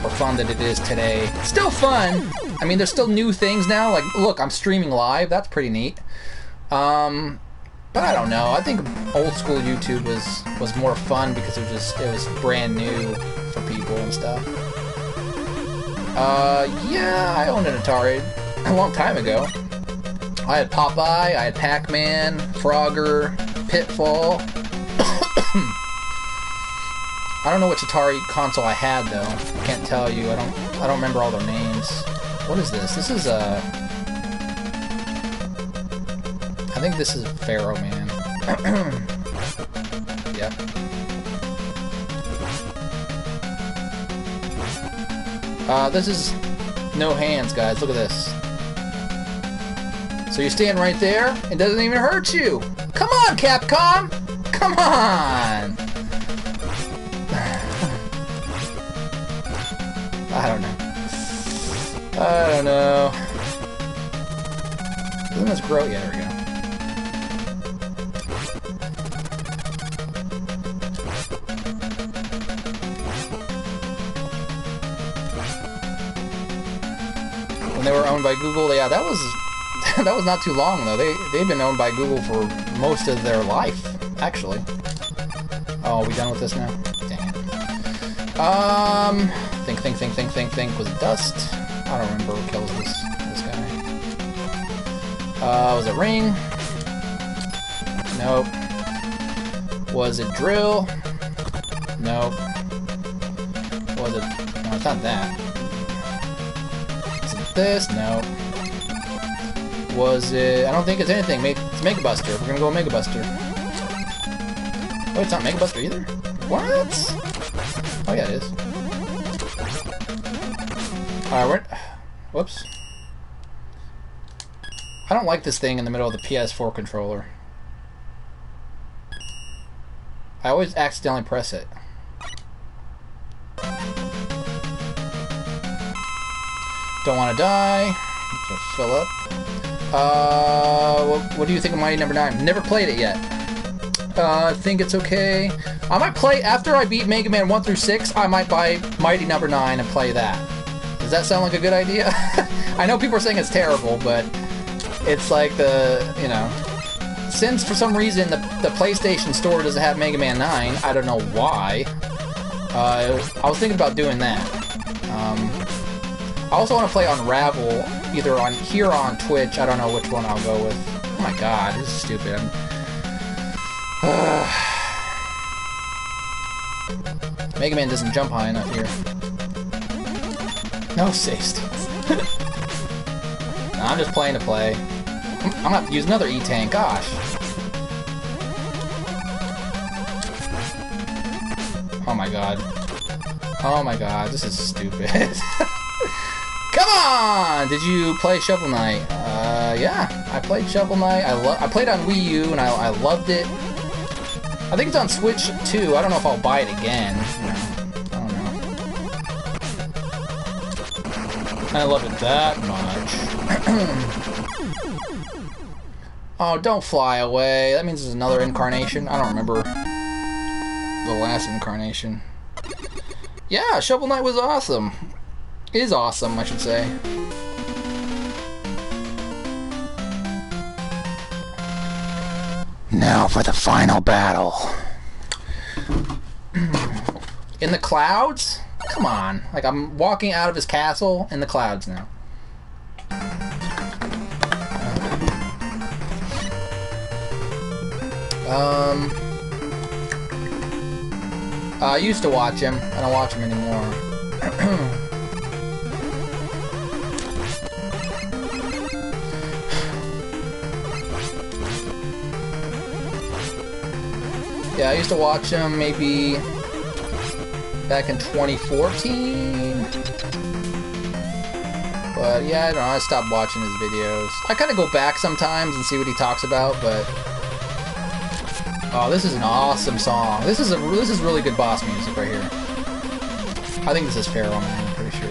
How fun that it is today. Still fun. I mean, there's still new things now. Like, look, I'm streaming live. That's pretty neat. Um, but I don't know. I think old school YouTube was was more fun because it was just it was brand new for people and stuff. Uh, yeah, I owned an Atari a long time ago. I had Popeye, I had Pac-Man, Frogger, Pitfall. I don't know which Atari console I had though. I can't tell you. I don't. I don't remember all their names. What is this? This is a. Uh, I think this is Pharaoh Man. yep. Uh, this is no hands, guys. Look at this. So you stand right there, it doesn't even hurt you. Come on, Capcom! Come on! I don't know. I don't know. Doesn't this grow? Yeah, there we go. They were owned by Google, yeah, that was that was not too long though. They they've been owned by Google for most of their life, actually. Oh, are we done with this now? Dang it. Um, think, think, think, think, think, think. Was it Dust? I don't remember who kills this this guy. Uh, was it Ring? Nope. Was it Drill? Nope. Was it? No, it's not that. This? No. Was it? I don't think it's anything. It's Mega Buster. We're gonna go Mega Buster. Oh, it's not Mega Buster either. What? Oh yeah, it is. Alright, we're... Whoops. I don't like this thing in the middle of the PS4 controller. I always accidentally press it. Don't want to die. Fill up. Uh, what, what, do you think of Mighty Number no. 9? Never played it yet. Uh, I think it's okay. I might play after I beat Mega Man 1 through 6. I might buy Mighty Number 9 and play that. Does that sound like a good idea? I know people are saying it's terrible, but it's like the, you know, since for some reason the, the PlayStation Store doesn't have Mega Man 9, I don't know why. Uh, I was thinking about doing that. Um, I also want to play Unravel, either on here on Twitch. I don't know which one I'll go with. Oh my god, this is stupid. Mega Man doesn't jump high enough here. No save states. no, I'm just playing to play. I'm, I'm gonna use another E-Tank, gosh. Oh my god. Oh my god, this is stupid. Come on! Did you play Shovel Knight? Uh, yeah, I played Shovel Knight. I I played on Wii U and I, I loved it. I think it's on Switch too. I don't know if I'll buy it again. You I don't know. I love it that much. oh, don't fly away. That means there's another incarnation. I don't remember the last incarnation. Yeah, Shovel Knight was awesome is awesome, I should say. Now for the final battle. in the clouds? Come on. Like, I'm walking out of his castle in the clouds now. Um... I used to watch him. I don't watch him anymore. Yeah, I used to watch him maybe back in 2014. But yeah, I don't know, I stopped watching his videos. I kind of go back sometimes and see what he talks about, but... Oh, this is an awesome song. This is a this is really good boss music right here. I think this is Pharaoh Man, I'm pretty sure.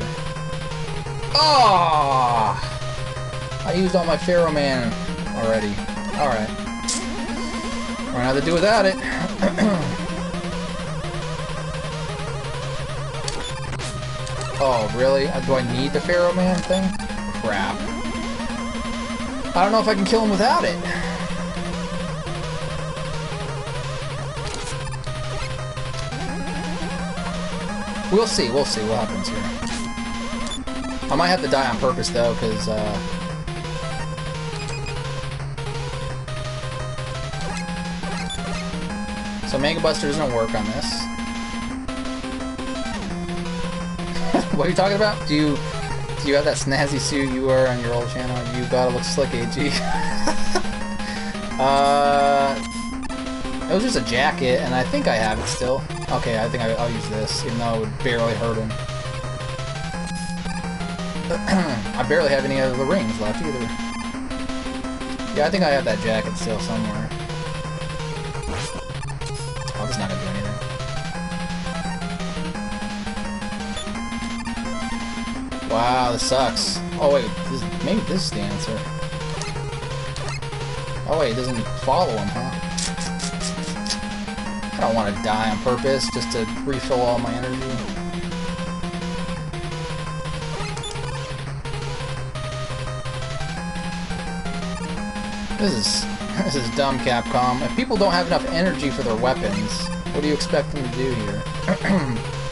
Oh! I used all my Pharaoh Man already. Alright. We're gonna have to do without it. oh, really? Uh, do I need the Pharaoh Man thing? Crap. I don't know if I can kill him without it. We'll see, we'll see what happens here. I might have to die on purpose, though, because, uh, So Mega Buster doesn't work on this. what are you talking about? Do you do you have that snazzy suit you wear on your old channel? You gotta look slick, AG. uh, it was just a jacket, and I think I have it still. Okay, I think I, will use this, even though it would barely hurt him. I barely have any of the rings left either. Yeah, I think I have that jacket still somewhere. Wow, this sucks. Oh wait, this, maybe this is the answer. Oh wait, it doesn't follow him, huh? I don't want to die on purpose just to refill all my energy. This is this is dumb, Capcom. If people don't have enough energy for their weapons, what do you expect them to do here?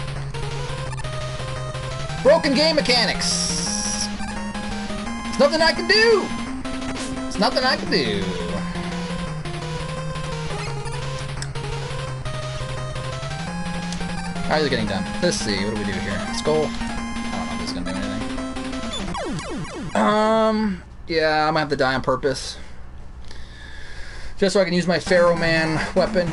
Broken game mechanics! There's nothing I can do! There's nothing I can do. Alright, it's getting done. Let's see, what do we do here? Skull? I don't know if this is gonna do anything. Um, yeah, I'm gonna have to die on purpose. Just so I can use my Pharaoh Man weapon.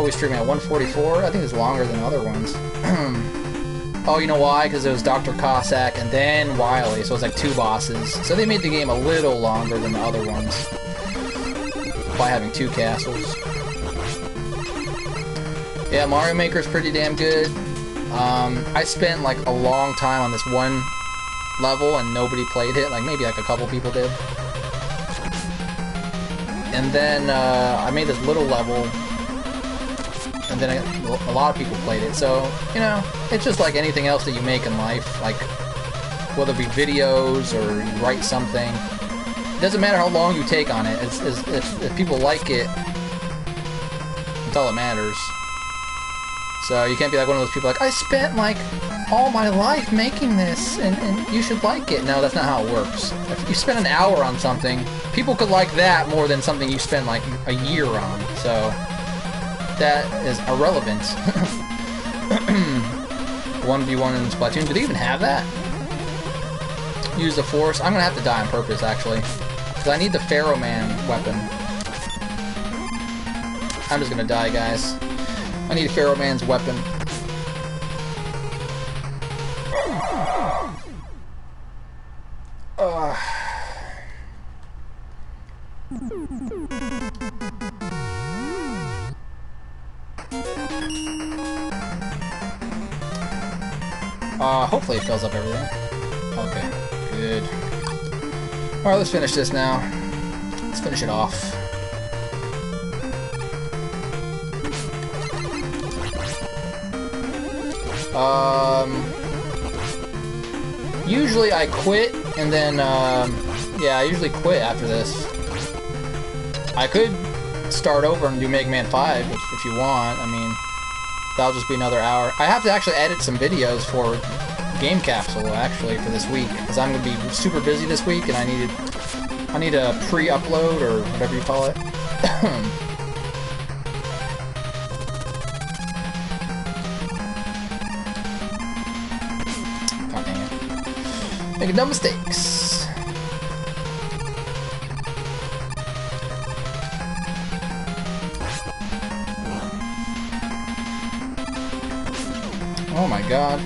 Always streaming at 144. I think it's longer than other ones. oh, you know why? Because it was Dr. Cossack and then Wily, so it's like two bosses. So they made the game a little longer than the other ones. By having two castles. Yeah, Mario Maker is pretty damn good. Um, I spent like a long time on this one level and nobody played it. Like maybe like a couple people did. and then uh, I made this little level, then I, a lot of people played it. So you know, it's just like anything else that you make in life, like whether it be videos or you write something. It doesn't matter how long you take on it. It's, it's, if, if people like it, that's all that matters. So you can't be like one of those people like, I spent like all my life making this and, and you should like it. No, that's not how it works. If you spend an hour on something, people could like that more than something you spend like a year on. So that is irrelevant. 1v1 in Splatoon. Do they even have that? Use the Force. I'm gonna have to die on purpose, actually. Because I need the Pharaoh Man weapon. I'm just gonna die, guys. I need Pharaoh Man's weapon. Uh. Uh, hopefully it fills up everything. Okay, good. Alright, let's finish this now. Let's finish it off. Um, usually I quit, and then, um, yeah, I usually quit after this. I could start over and do Mega Man 5 if, if you want. I mean, that'll just be another hour. I have to actually edit some videos for Game Capsule, actually, for this week, because I'm going to be super busy this week, and I needed, I need a pre-upload, or whatever you call it. Making no mistakes. God.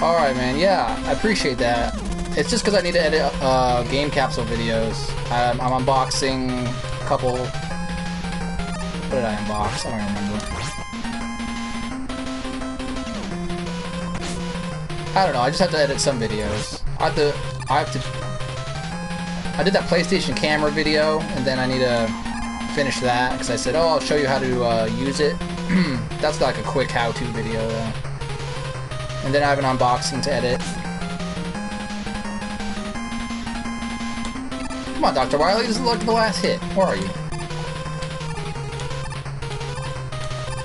Alright, man, yeah, I appreciate that. It's just because I need to edit uh, game capsule videos. I'm, I'm unboxing a couple what did I unbox? I don't remember. I don't know, I just have to edit some videos. I have to, I have to, I did that PlayStation camera video, and then I need to finish that, because I said, oh, I'll show you how to uh, use it. That's like a quick how-to video, though. And then I have an unboxing to edit. Come on, Dr. Wily, this is like the last hit. Where are you?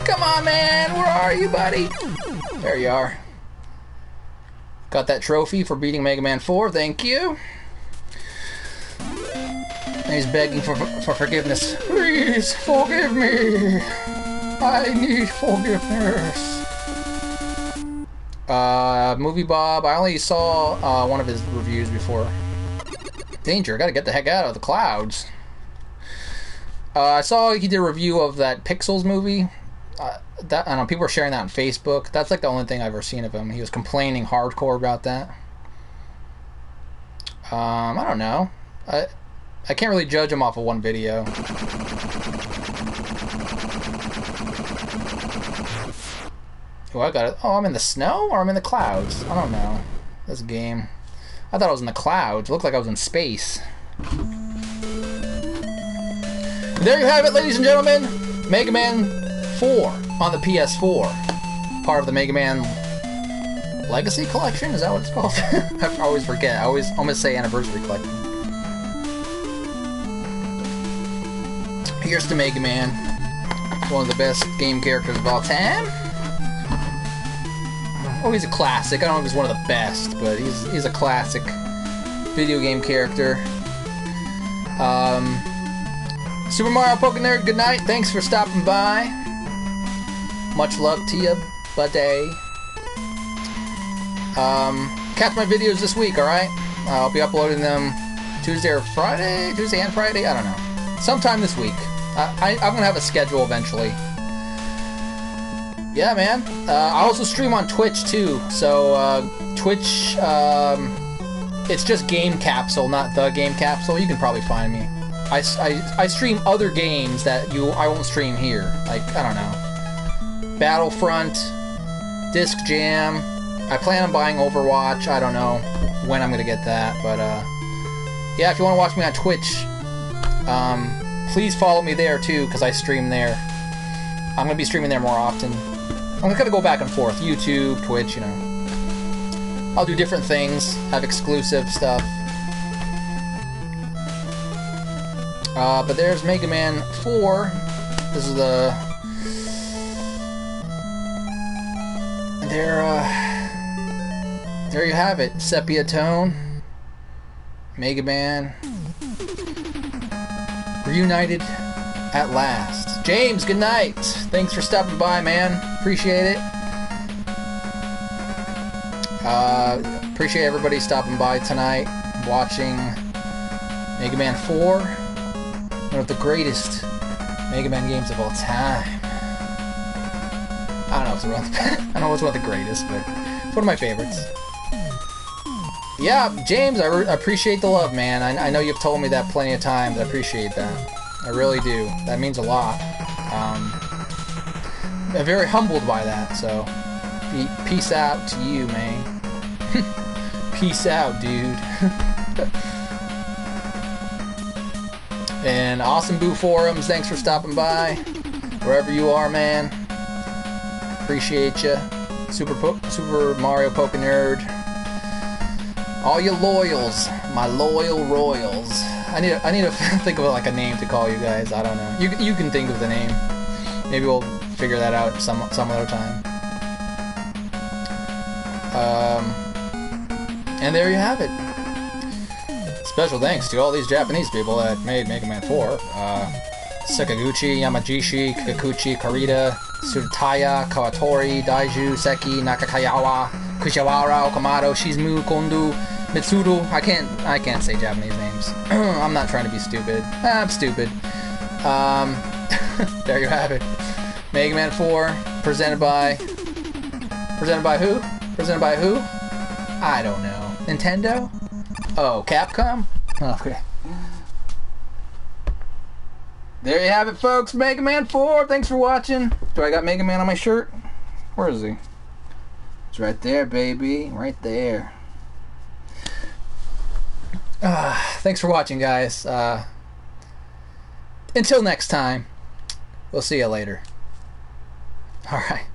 Come on, man! Where are you, buddy? There you are. Got that trophy for beating Mega Man 4, thank you. And he's begging for, for forgiveness. Please, forgive me! I need forgiveness. Uh, Movie Bob, I only saw uh, one of his reviews before. Danger, gotta get the heck out of the clouds. Uh, I saw he did a review of that Pixels movie uh, that I don't know. People are sharing that on Facebook. That's like the only thing I've ever seen of him. He was complaining hardcore about that. Um, I don't know. I I can't really judge him off of one video. Oh, I got it. Oh, I'm in the snow or I'm in the clouds. I don't know. This game. I thought I was in the clouds. It looked like I was in space. There you have it, ladies and gentlemen. Mega Man 4 on the PS4. Part of the Mega Man Legacy Collection? Is that what it's called? I always forget. I always almost say Anniversary Collection. Here's to Mega Man. One of the best game characters of all time. Oh, he's a classic. I don't know if he's one of the best, but he's, he's a classic video game character. Um, Super Mario Poke Nerd, good night. Thanks for stopping by. Much love to you, buddy. Um, catch my videos this week, alright? I'll be uploading them Tuesday or Friday? Tuesday and Friday? I don't know. Sometime this week. I, am gonna have a schedule eventually. Yeah, man. Uh, I also stream on Twitch too. So uh, Twitch, um, it's just Game Capsule, not the Game Capsule. You can probably find me. I, I, I stream other games that you I won't stream here. Like I don't know. Battlefront, Disc Jam, I plan on buying Overwatch. I don't know when I'm gonna get that, but uh, yeah, if you want to watch me on Twitch, um, please follow me there too, because I stream there. I'm gonna be streaming there more often. I'm gonna go back and forth, YouTube, Twitch, you know. I'll do different things, have exclusive stuff. Uh, but there's Mega Man 4. This is the there, uh, there you have it. Sepia tone, Mega Man, reunited at last. James, good night. Thanks for stopping by, man. Appreciate it. Uh, appreciate everybody stopping by tonight, watching Mega Man 4, one of the greatest Mega Man games of all time. I don't know if it's one of the, I don't know if it's one of the greatest, but it's one of my favorites. Yeah, James, I appreciate the love, man. I, I, know you've told me that plenty of times. I appreciate that. I really do. That means a lot. Um, I'm very humbled by that, so peace out to you, man. peace out, dude. and Awesome Boo Forums, thanks for stopping by. Wherever you are, man. Appreciate you. Super po Super Mario Poke Nerd. All you loyals, my loyal royals. I need to, I need to think of like a name to call you guys. I don't know. You you can think of the name. Maybe we'll figure that out some some other time. Um, and there you have it. Special thanks to all these Japanese people that made Mega Man 4. Uh, Yamagishi, Kikuchi, Karita, Tsutaya, Kawatori, Daiju, Seki, Nakakayawa, Kushiwara, Okamoto, Shizumu, Kondu, Mitsuru. I can't I can't say Japanese names. I'm not trying to be stupid. I'm stupid. Um, there you have it. Mega Man 4, presented by presented by who? Presented by who? I don't know. Nintendo? Oh, Capcom? Okay. There you have it, folks. Mega Man 4. Thanks for watching. Do I got Mega Man on my shirt? Where is he? It's right there, baby. Right there. Uh, thanks for watching, guys. Uh, until next time, we'll see you later. All right.